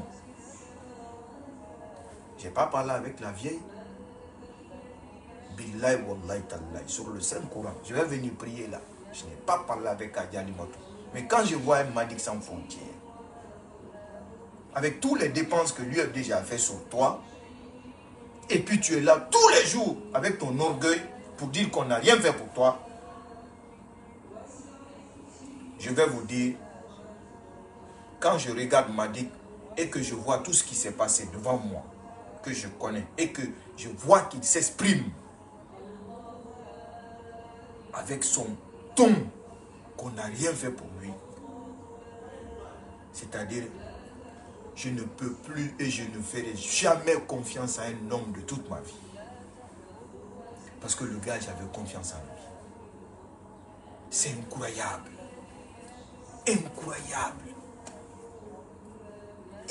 Je n'ai pas parlé avec la vieille. Sur le Saint-Courant. Je vais venir prier là. Je n'ai pas parlé avec Adjali Moto. Mais quand je vois un Madik sans frontières, avec toutes les dépenses que lui a déjà fait sur toi, et puis tu es là tous les jours avec ton orgueil pour dire qu'on n'a rien fait pour toi, je vais vous dire, quand je regarde Madik et que je vois tout ce qui s'est passé devant moi, que je connais, et que je vois qu'il s'exprime avec son ton qu'on n'a rien fait pour lui. C'est-à-dire, je ne peux plus et je ne ferai jamais confiance à un homme de toute ma vie. Parce que le gars, j'avais confiance en lui. C'est incroyable. Incroyable.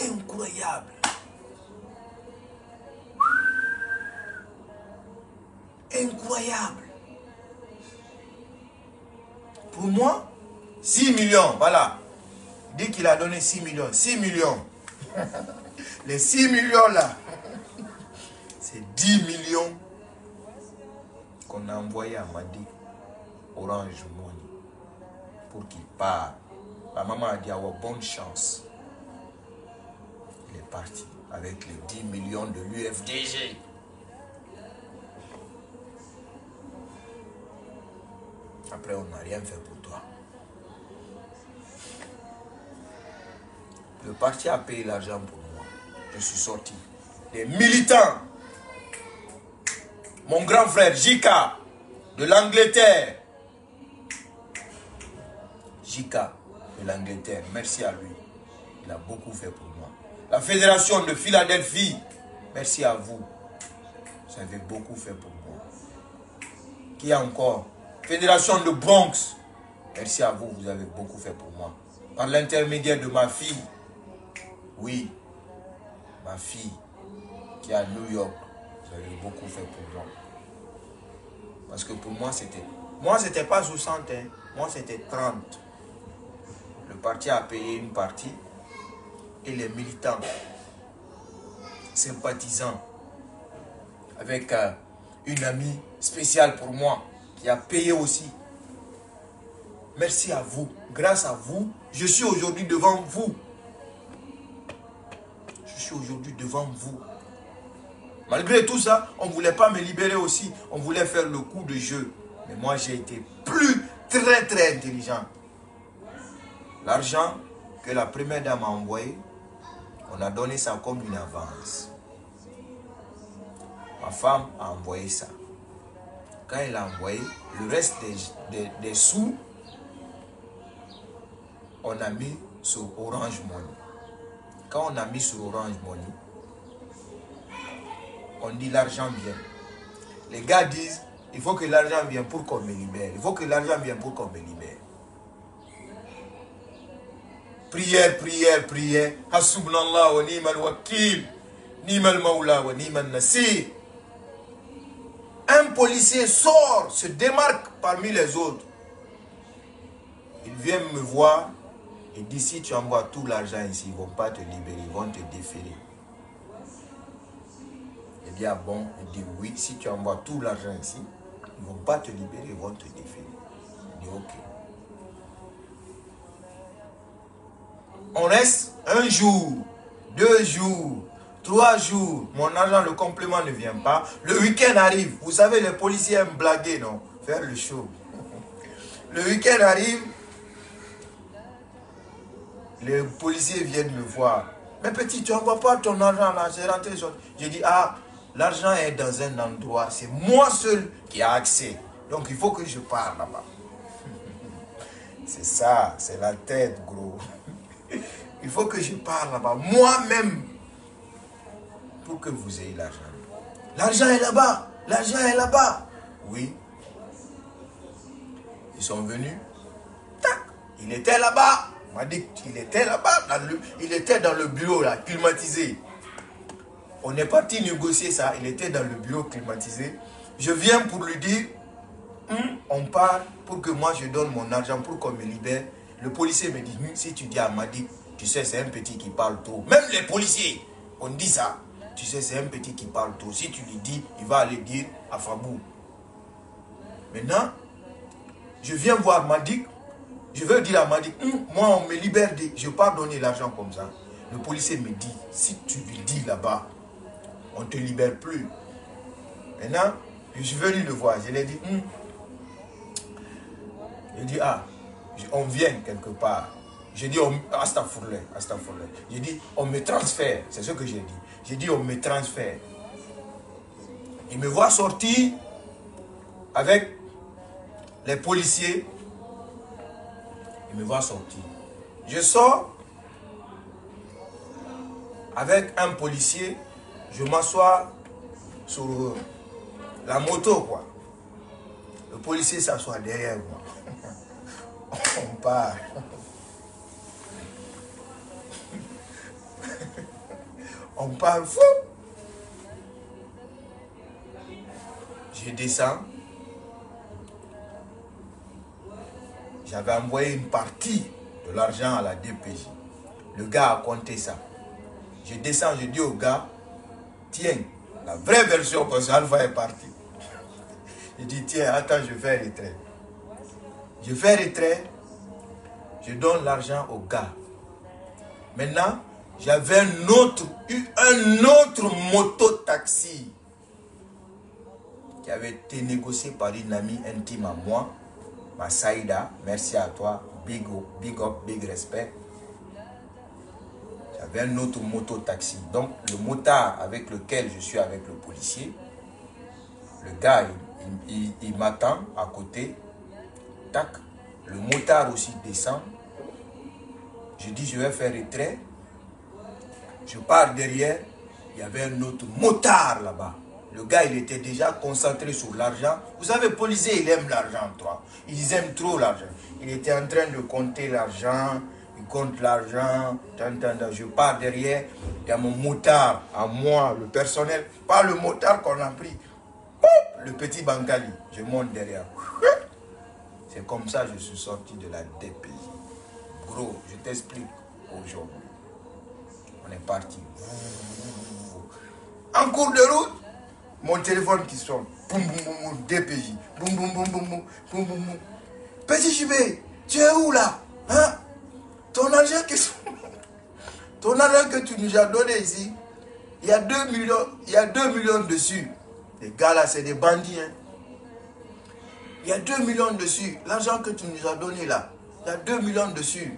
Incroyable. Incroyable. Pour moi, 6 millions, voilà. Dit qu'il a donné 6 millions. 6 millions. Les 6 millions là, c'est 10 millions qu'on a envoyé à Madi Orange Money pour qu'il parte. La maman a dit avoir bonne chance. Il est parti avec les 10 millions de l'UFDG. Après, on n'a rien fait pour toi. Le parti a payé l'argent pour moi. Je suis sorti. Les militants, mon grand frère Jika de l'Angleterre, Jika de l'Angleterre, merci à lui. Il a beaucoup fait pour moi. La fédération de Philadelphie, merci à vous. Vous avez beaucoup fait pour moi. Qui encore? Fédération de Bronx, merci à vous, vous avez beaucoup fait pour moi. Par l'intermédiaire de ma fille, oui, ma fille qui est à New York, vous avez beaucoup fait pour moi. Parce que pour moi, c'était... Moi, c'était pas 60, hein. moi, c'était 30. Le parti a payé une partie et les militants, sympathisants, avec euh, une amie spéciale pour moi, qui a payé aussi. Merci à vous. Grâce à vous, je suis aujourd'hui devant vous. Je suis aujourd'hui devant vous. Malgré tout ça, on ne voulait pas me libérer aussi. On voulait faire le coup de jeu. Mais moi, j'ai été plus très, très intelligent. L'argent que la première dame a envoyé, on a donné ça comme une avance. Ma femme a envoyé ça. Quand elle a envoyé, le reste des, des sous, on a mis sur Orange Money. Quand on a mis sur Orange Money, on dit l'argent vient. Les gars disent, il faut que l'argent vienne pour qu'on me libère. Il faut que l'argent vienne pour qu'on me libère. Prière, prière, prière. Hasubnallah wa ni'mal wakil. Ni'mal maula wa ni'mal nasir. Un policier sort, se démarque parmi les autres. Il vient me voir et dit si tu envoies tout l'argent ici, ils ne vont pas te libérer, ils vont te déférer. Il dit ah bon, il dit oui, si tu envoies tout l'argent ici, ils ne vont pas te libérer, ils vont te déférer. Il dit ok. On reste un jour, deux jours, trois jours. Mon argent, le complément ne vient pas. Le week-end arrive. Vous savez, les policiers aiment blaguer, non? Faire le show. Le week-end arrive. Les policiers viennent me voir. Mais petit, tu n'envoies pas ton argent là. J'ai rentré. J'ai dit, ah, l'argent est dans un endroit. C'est moi seul qui a accès. Donc, il faut que je parle là-bas. C'est ça, c'est la tête, gros. Il faut que je parle là-bas, moi-même, pour que vous ayez l'argent. L'argent est là-bas, l'argent est là-bas. Oui. Ils sont venus. Tac, il était là-bas. Il m'a dit était là-bas. Il était dans le bureau, là, climatisé. On est parti négocier ça. Il était dans le bureau climatisé. Je viens pour lui dire, hum, on parle pour que moi je donne mon argent pour qu'on me libère. Le policier me dit, hum, si tu dis à Madi, tu sais, c'est un petit qui parle trop. Même les policiers, on dit ça. Tu sais, c'est un petit qui parle trop. Si tu lui dis, il va aller dire à Fabou. Maintenant, je viens voir Madik. Je veux dire à Madik, hum, moi, on me libère. je ne vais pas donner l'argent comme ça. Le policier me dit, si tu lui dis là-bas, on ne te libère plus. Maintenant, je suis venu le voir. Je lui ai dit, hum. il dit, ah, on vient quelque part. J'ai dit, Astafourle, Astafourle. J'ai dit, on me transfère. C'est ce que j'ai dit. J'ai dit, on me transfère. Il me voit sortir avec les policiers. Il me voit sortir. Je sors avec un policier. Je m'assois sur la moto, quoi. Le policier s'assoit derrière moi. on part. On parle fou. Je descends. J'avais envoyé une partie de l'argent à la DPJ. Le gars a compté ça. Je descends, je dis au gars, tiens, la vraie version, parce qu'Alpha est parti. Je dis, tiens, attends, je fais retrait. Je fais retrait, je donne l'argent au gars. Maintenant, j'avais un autre, un autre moto-taxi qui avait été négocié par une amie intime à moi, ma Saïda. Merci à toi, big up, big up, big respect. J'avais un autre moto-taxi. Donc, le motard avec lequel je suis avec le policier, le gars, il m'attend à côté. Tac. Le motard aussi descend. Je dis, je vais faire retrait. Je pars derrière, il y avait un autre motard là-bas. Le gars, il était déjà concentré sur l'argent. Vous savez, policier, il aime l'argent, toi. Ils aiment trop l'argent. Il était en train de compter l'argent. Il compte l'argent. Je pars derrière. Il y a mon motard à moi, le personnel. Pas le motard qu'on a pris. le petit Bankali, je monte derrière. C'est comme ça que je suis sorti de la DPI. Gros, je t'explique aujourd'hui. On est parti. En cours de route, mon téléphone qui sonne. Boum, boum, boum, DPJ. Boum, boum, boum, boum, boum, boum, boum. Petit Chibé, tu es où là? Hein? Ton argent qui Ton argent que tu nous as donné ici, il y a 2 millions, il y a 2 millions dessus. Les gars là, c'est des bandits. Hein. Il y a 2 millions dessus. L'argent que tu nous as donné là, il y a 2 millions dessus.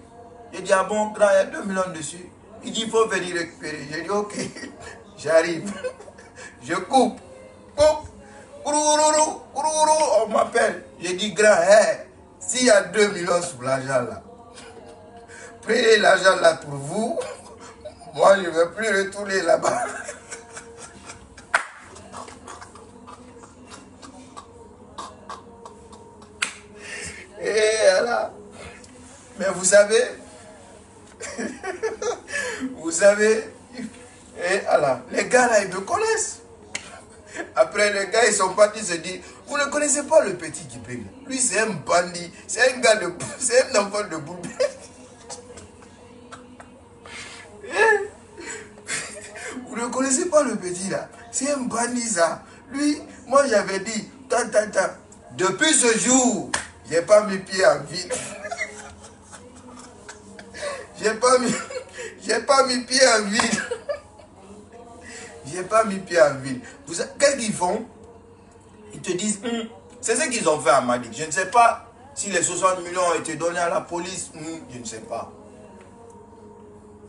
J'ai dit, ah bon, il y a 2 millions dessus. Il dit, il faut venir récupérer. J'ai dit, ok, j'arrive. Je coupe, coupe. On m'appelle. J'ai dit, grand, hey, s'il y a 2 millions sous l'argent là, prenez l'argent là pour vous. Moi, je ne vais plus retourner là-bas. Et voilà. Mais vous savez, vous savez, et voilà, les gars là, ils me connaissent. Après, les gars, ils sont partis se dire, vous ne connaissez pas le petit Kipeng. Lui, c'est un bandit, c'est un gars de... C'est un enfant de boule. Vous ne connaissez pas le petit là. C'est un bandit ça. Lui, moi j'avais dit, ta, ta, ta. Depuis ce jour, j'ai pas mis pied en ville. J'ai pas mis, j'ai pas mis pied en ville. j'ai pas mis pied en ville. Qu'est-ce qu'ils font Ils te disent, hum, c'est ce qu'ils ont fait à Malik. Je ne sais pas si les 60 millions ont été donnés à la police. Hum, je ne sais pas.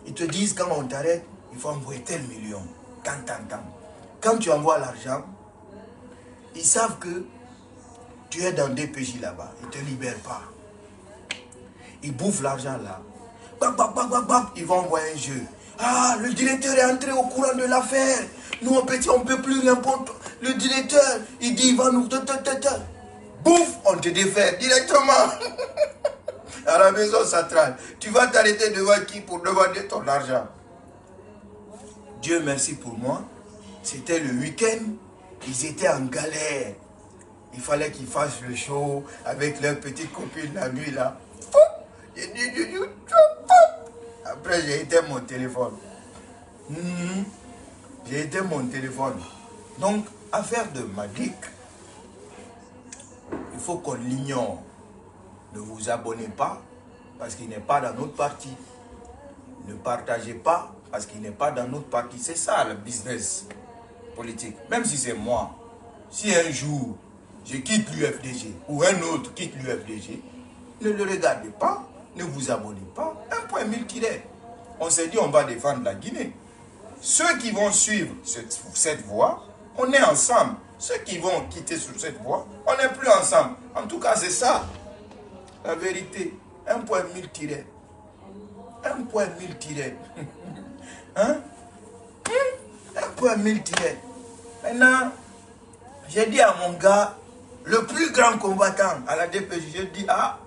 Ils te disent, quand on t'arrête, il faut envoyer tel million. Tant, tant. Quand tu envoies l'argent, ils savent que tu es dans des pays là-bas. Ils ne te libèrent pas. Ils bouffent l'argent là. Ils vont envoyer un jeu. Ah, le directeur est entré au courant de l'affaire. Nous, on petit, on peut plus n'importe. Le directeur, il dit, il va nous... Bouffe, on te défait directement. à la maison centrale. Tu vas t'arrêter devant qui pour demander ton argent? Dieu merci pour moi. C'était le week-end. Ils étaient en galère. Il fallait qu'ils fassent le show avec leurs petites copines la nuit là. Après, j'ai éteint mon téléphone. Hmm. J'ai éteint mon téléphone. Donc, affaire de Madik, il faut qu'on l'ignore. Ne vous abonnez pas parce qu'il n'est pas dans notre parti. Ne partagez pas parce qu'il n'est pas dans notre parti. C'est ça le business politique. Même si c'est moi, si un jour je quitte l'UFDG ou un autre quitte l'UFDG, ne le regardez pas, ne vous abonnez pas. Un point mille tiré. On s'est dit on va défendre la Guinée. Ceux qui vont suivre cette, voie, on est ensemble. Ceux qui vont quitter sur cette voie, on n'est plus ensemble. En tout cas, c'est ça. La vérité, un point mille tiré. Un point mille tiré. hein? Un point mille tiré. Maintenant, j'ai dit à mon gars, le plus grand combattant à la DPJ, j'ai dit, ah,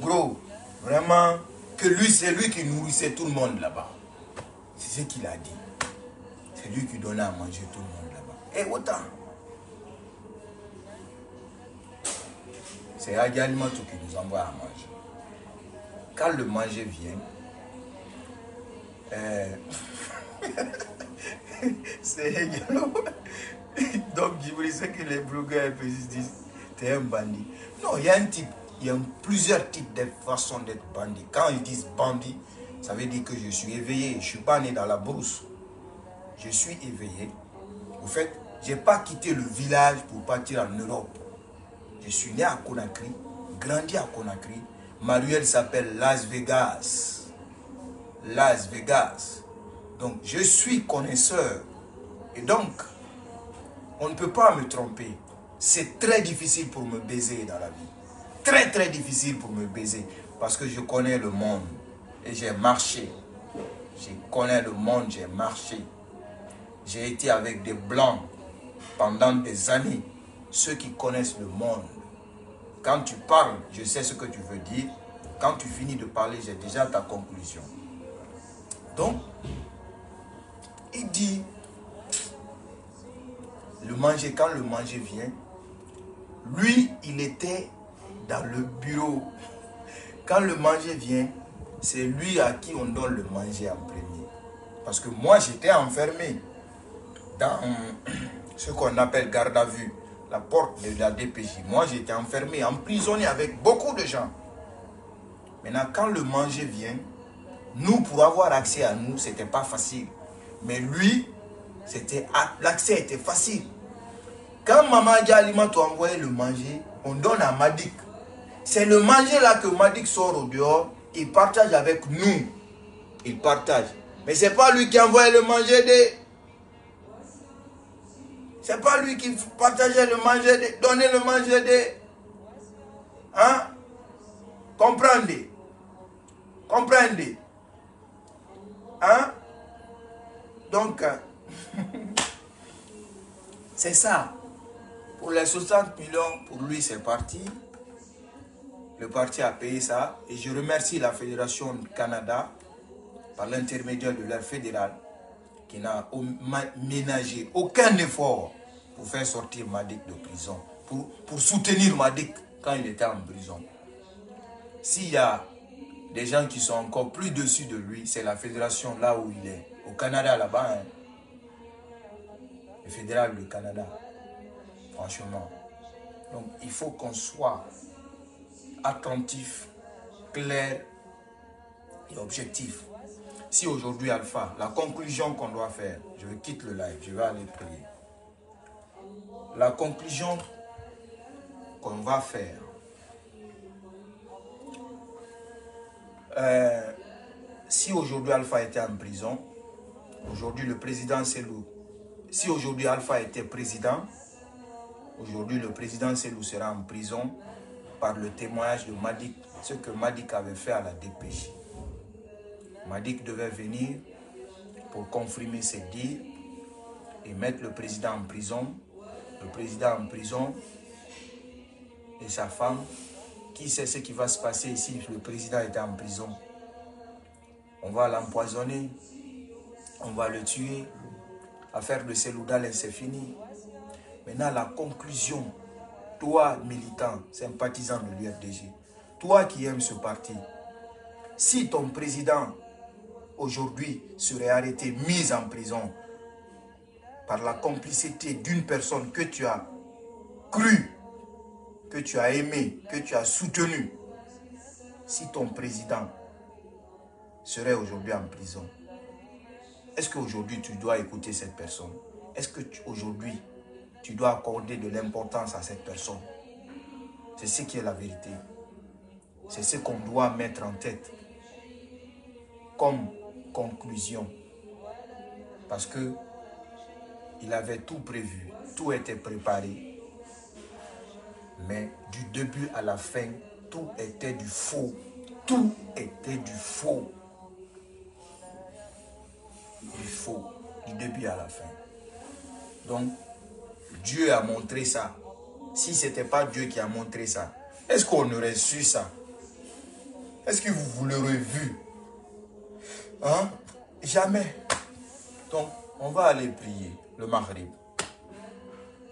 gros, vraiment, que lui, c'est lui qui nourrissait tout le monde là-bas. C'est ce qu'il a dit. C'est lui qui donnait à manger tout le monde là-bas. Et autant. C'est Adi Alimentou qui nous envoie à manger. Quand le manger vient, euh, c'est rigolo. Donc, je ce que les blogueurs disent, t'es un bandit. Non, il y a un type, il y a plusieurs types de façons d'être bandit. Quand ils disent bandit, ça veut dire que je suis éveillé. Je ne suis pas né dans la brousse. Je suis éveillé. Au fait, je n'ai pas quitté le village pour partir en Europe. Je suis né à Conakry, grandi à Conakry. Manuel s'appelle Las Vegas. Las Vegas. Donc, je suis connaisseur. Et donc, on ne peut pas me tromper. C'est très difficile pour me baiser dans la vie. Très, très difficile pour me baiser. Parce que je connais le monde. Et j'ai marché. Je connais le monde, j'ai marché. J'ai été avec des blancs pendant des années ceux qui connaissent le monde. Quand tu parles, je sais ce que tu veux dire. Quand tu finis de parler, j'ai déjà ta conclusion. Donc, il dit, le manger, quand le manger vient, lui, il était dans le bureau. Quand le manger vient, c'est lui à qui on donne le manger en premier. Parce que moi, j'étais enfermé dans ce qu'on appelle garde à vue, la porte de la DPJ. Moi, j'étais enfermé, emprisonné avec beaucoup de gens. Maintenant, quand le manger vient, nous, pour avoir accès à nous, ce n'était pas facile. Mais lui, c'était l'accès était facile. Quand Maman Dialima t'a envoyé le manger, on donne à Madik. C'est le manger là que Madik sort au dehors, il partage avec nous. Il partage. Mais c'est pas lui qui envoie le manger des... C'est pas lui qui partageait le manger des... Donnait le manger des... Hein? Comprenez. Comprenez. Hein? Donc, c'est ça. Pour les 60 millions, pour lui, c'est parti. Le parti a payé ça. Et je remercie la Fédération Canada, par l'intermédiaire de l'air fédéral, qui n'a ménagé aucun effort pour faire sortir Madik de prison, pour, pour soutenir Madik quand il était en prison. S'il y a des gens qui sont encore plus dessus de lui, c'est la fédération là où il est. Au Canada, là-bas, hein. le fédéral du Canada. Franchement. Donc, il faut qu'on soit attentif, clair et objectif. Si aujourd'hui, Alpha, la conclusion qu'on doit faire, je quitte le live, je vais aller prier. La conclusion qu'on va faire, euh, si aujourd'hui Alpha était en prison, aujourd'hui le président Selou, si aujourd'hui Alpha était président, aujourd'hui le président Selou sera en prison par le témoignage de Madik, ce que Madik avait fait à la DPJ. Madik devait venir pour confirmer ses dires et mettre le président en prison. Le président en prison et sa femme. Qui sait ce qui va se passer si le président était en prison? On va l'empoisonner, on va le tuer. Affaire de Seloudal, c'est fini. Maintenant, la conclusion, toi, militant, sympathisant de l'UFDG, toi qui aimes ce parti, si ton président aujourd'hui serait arrêté, mis en prison par la complicité d'une personne que tu as cru, que tu as aimé, que tu as soutenu, si ton président serait aujourd'hui en prison, est-ce qu'aujourd'hui tu dois écouter cette personne? Est-ce que aujourd'hui tu dois accorder de l'importance à cette personne C'est ce qui est la vérité. C'est ce qu'on doit mettre en tête comme conclusion. Parce que il avait tout prévu, tout était préparé. Mais du début à la fin, tout était du faux. Tout était du faux. Du faux, du début à la fin. Donc, Dieu a montré ça. Si ce n'était pas Dieu qui a montré ça, est-ce qu'on aurait su ça? Est-ce que vous, l'aurez vu? Hein? Jamais. Donc, on va aller prier le Maghrib.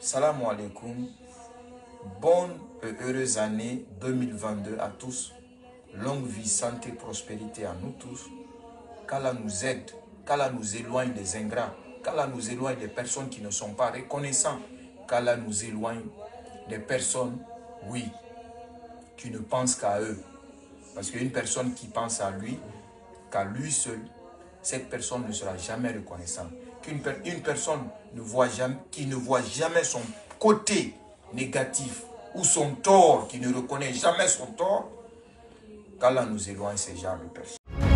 Salam alaikum. Bonne et heureuse année 2022 à tous. Longue vie, santé, prospérité à nous tous. Qu'Allah nous aide, qu'Allah nous éloigne des ingrats, qu'Allah nous éloigne des personnes qui ne sont pas reconnaissants, qu'Allah nous éloigne des personnes, oui, qui ne pensent qu'à eux. Parce qu'une personne qui pense à lui, qu'à lui seul, cette personne ne sera jamais reconnaissante. Qu'une une personne qui ne voit jamais son côté négatif ou son tort, qui ne reconnaît jamais son tort, qu'Allah nous éloigne ces genres de personnes.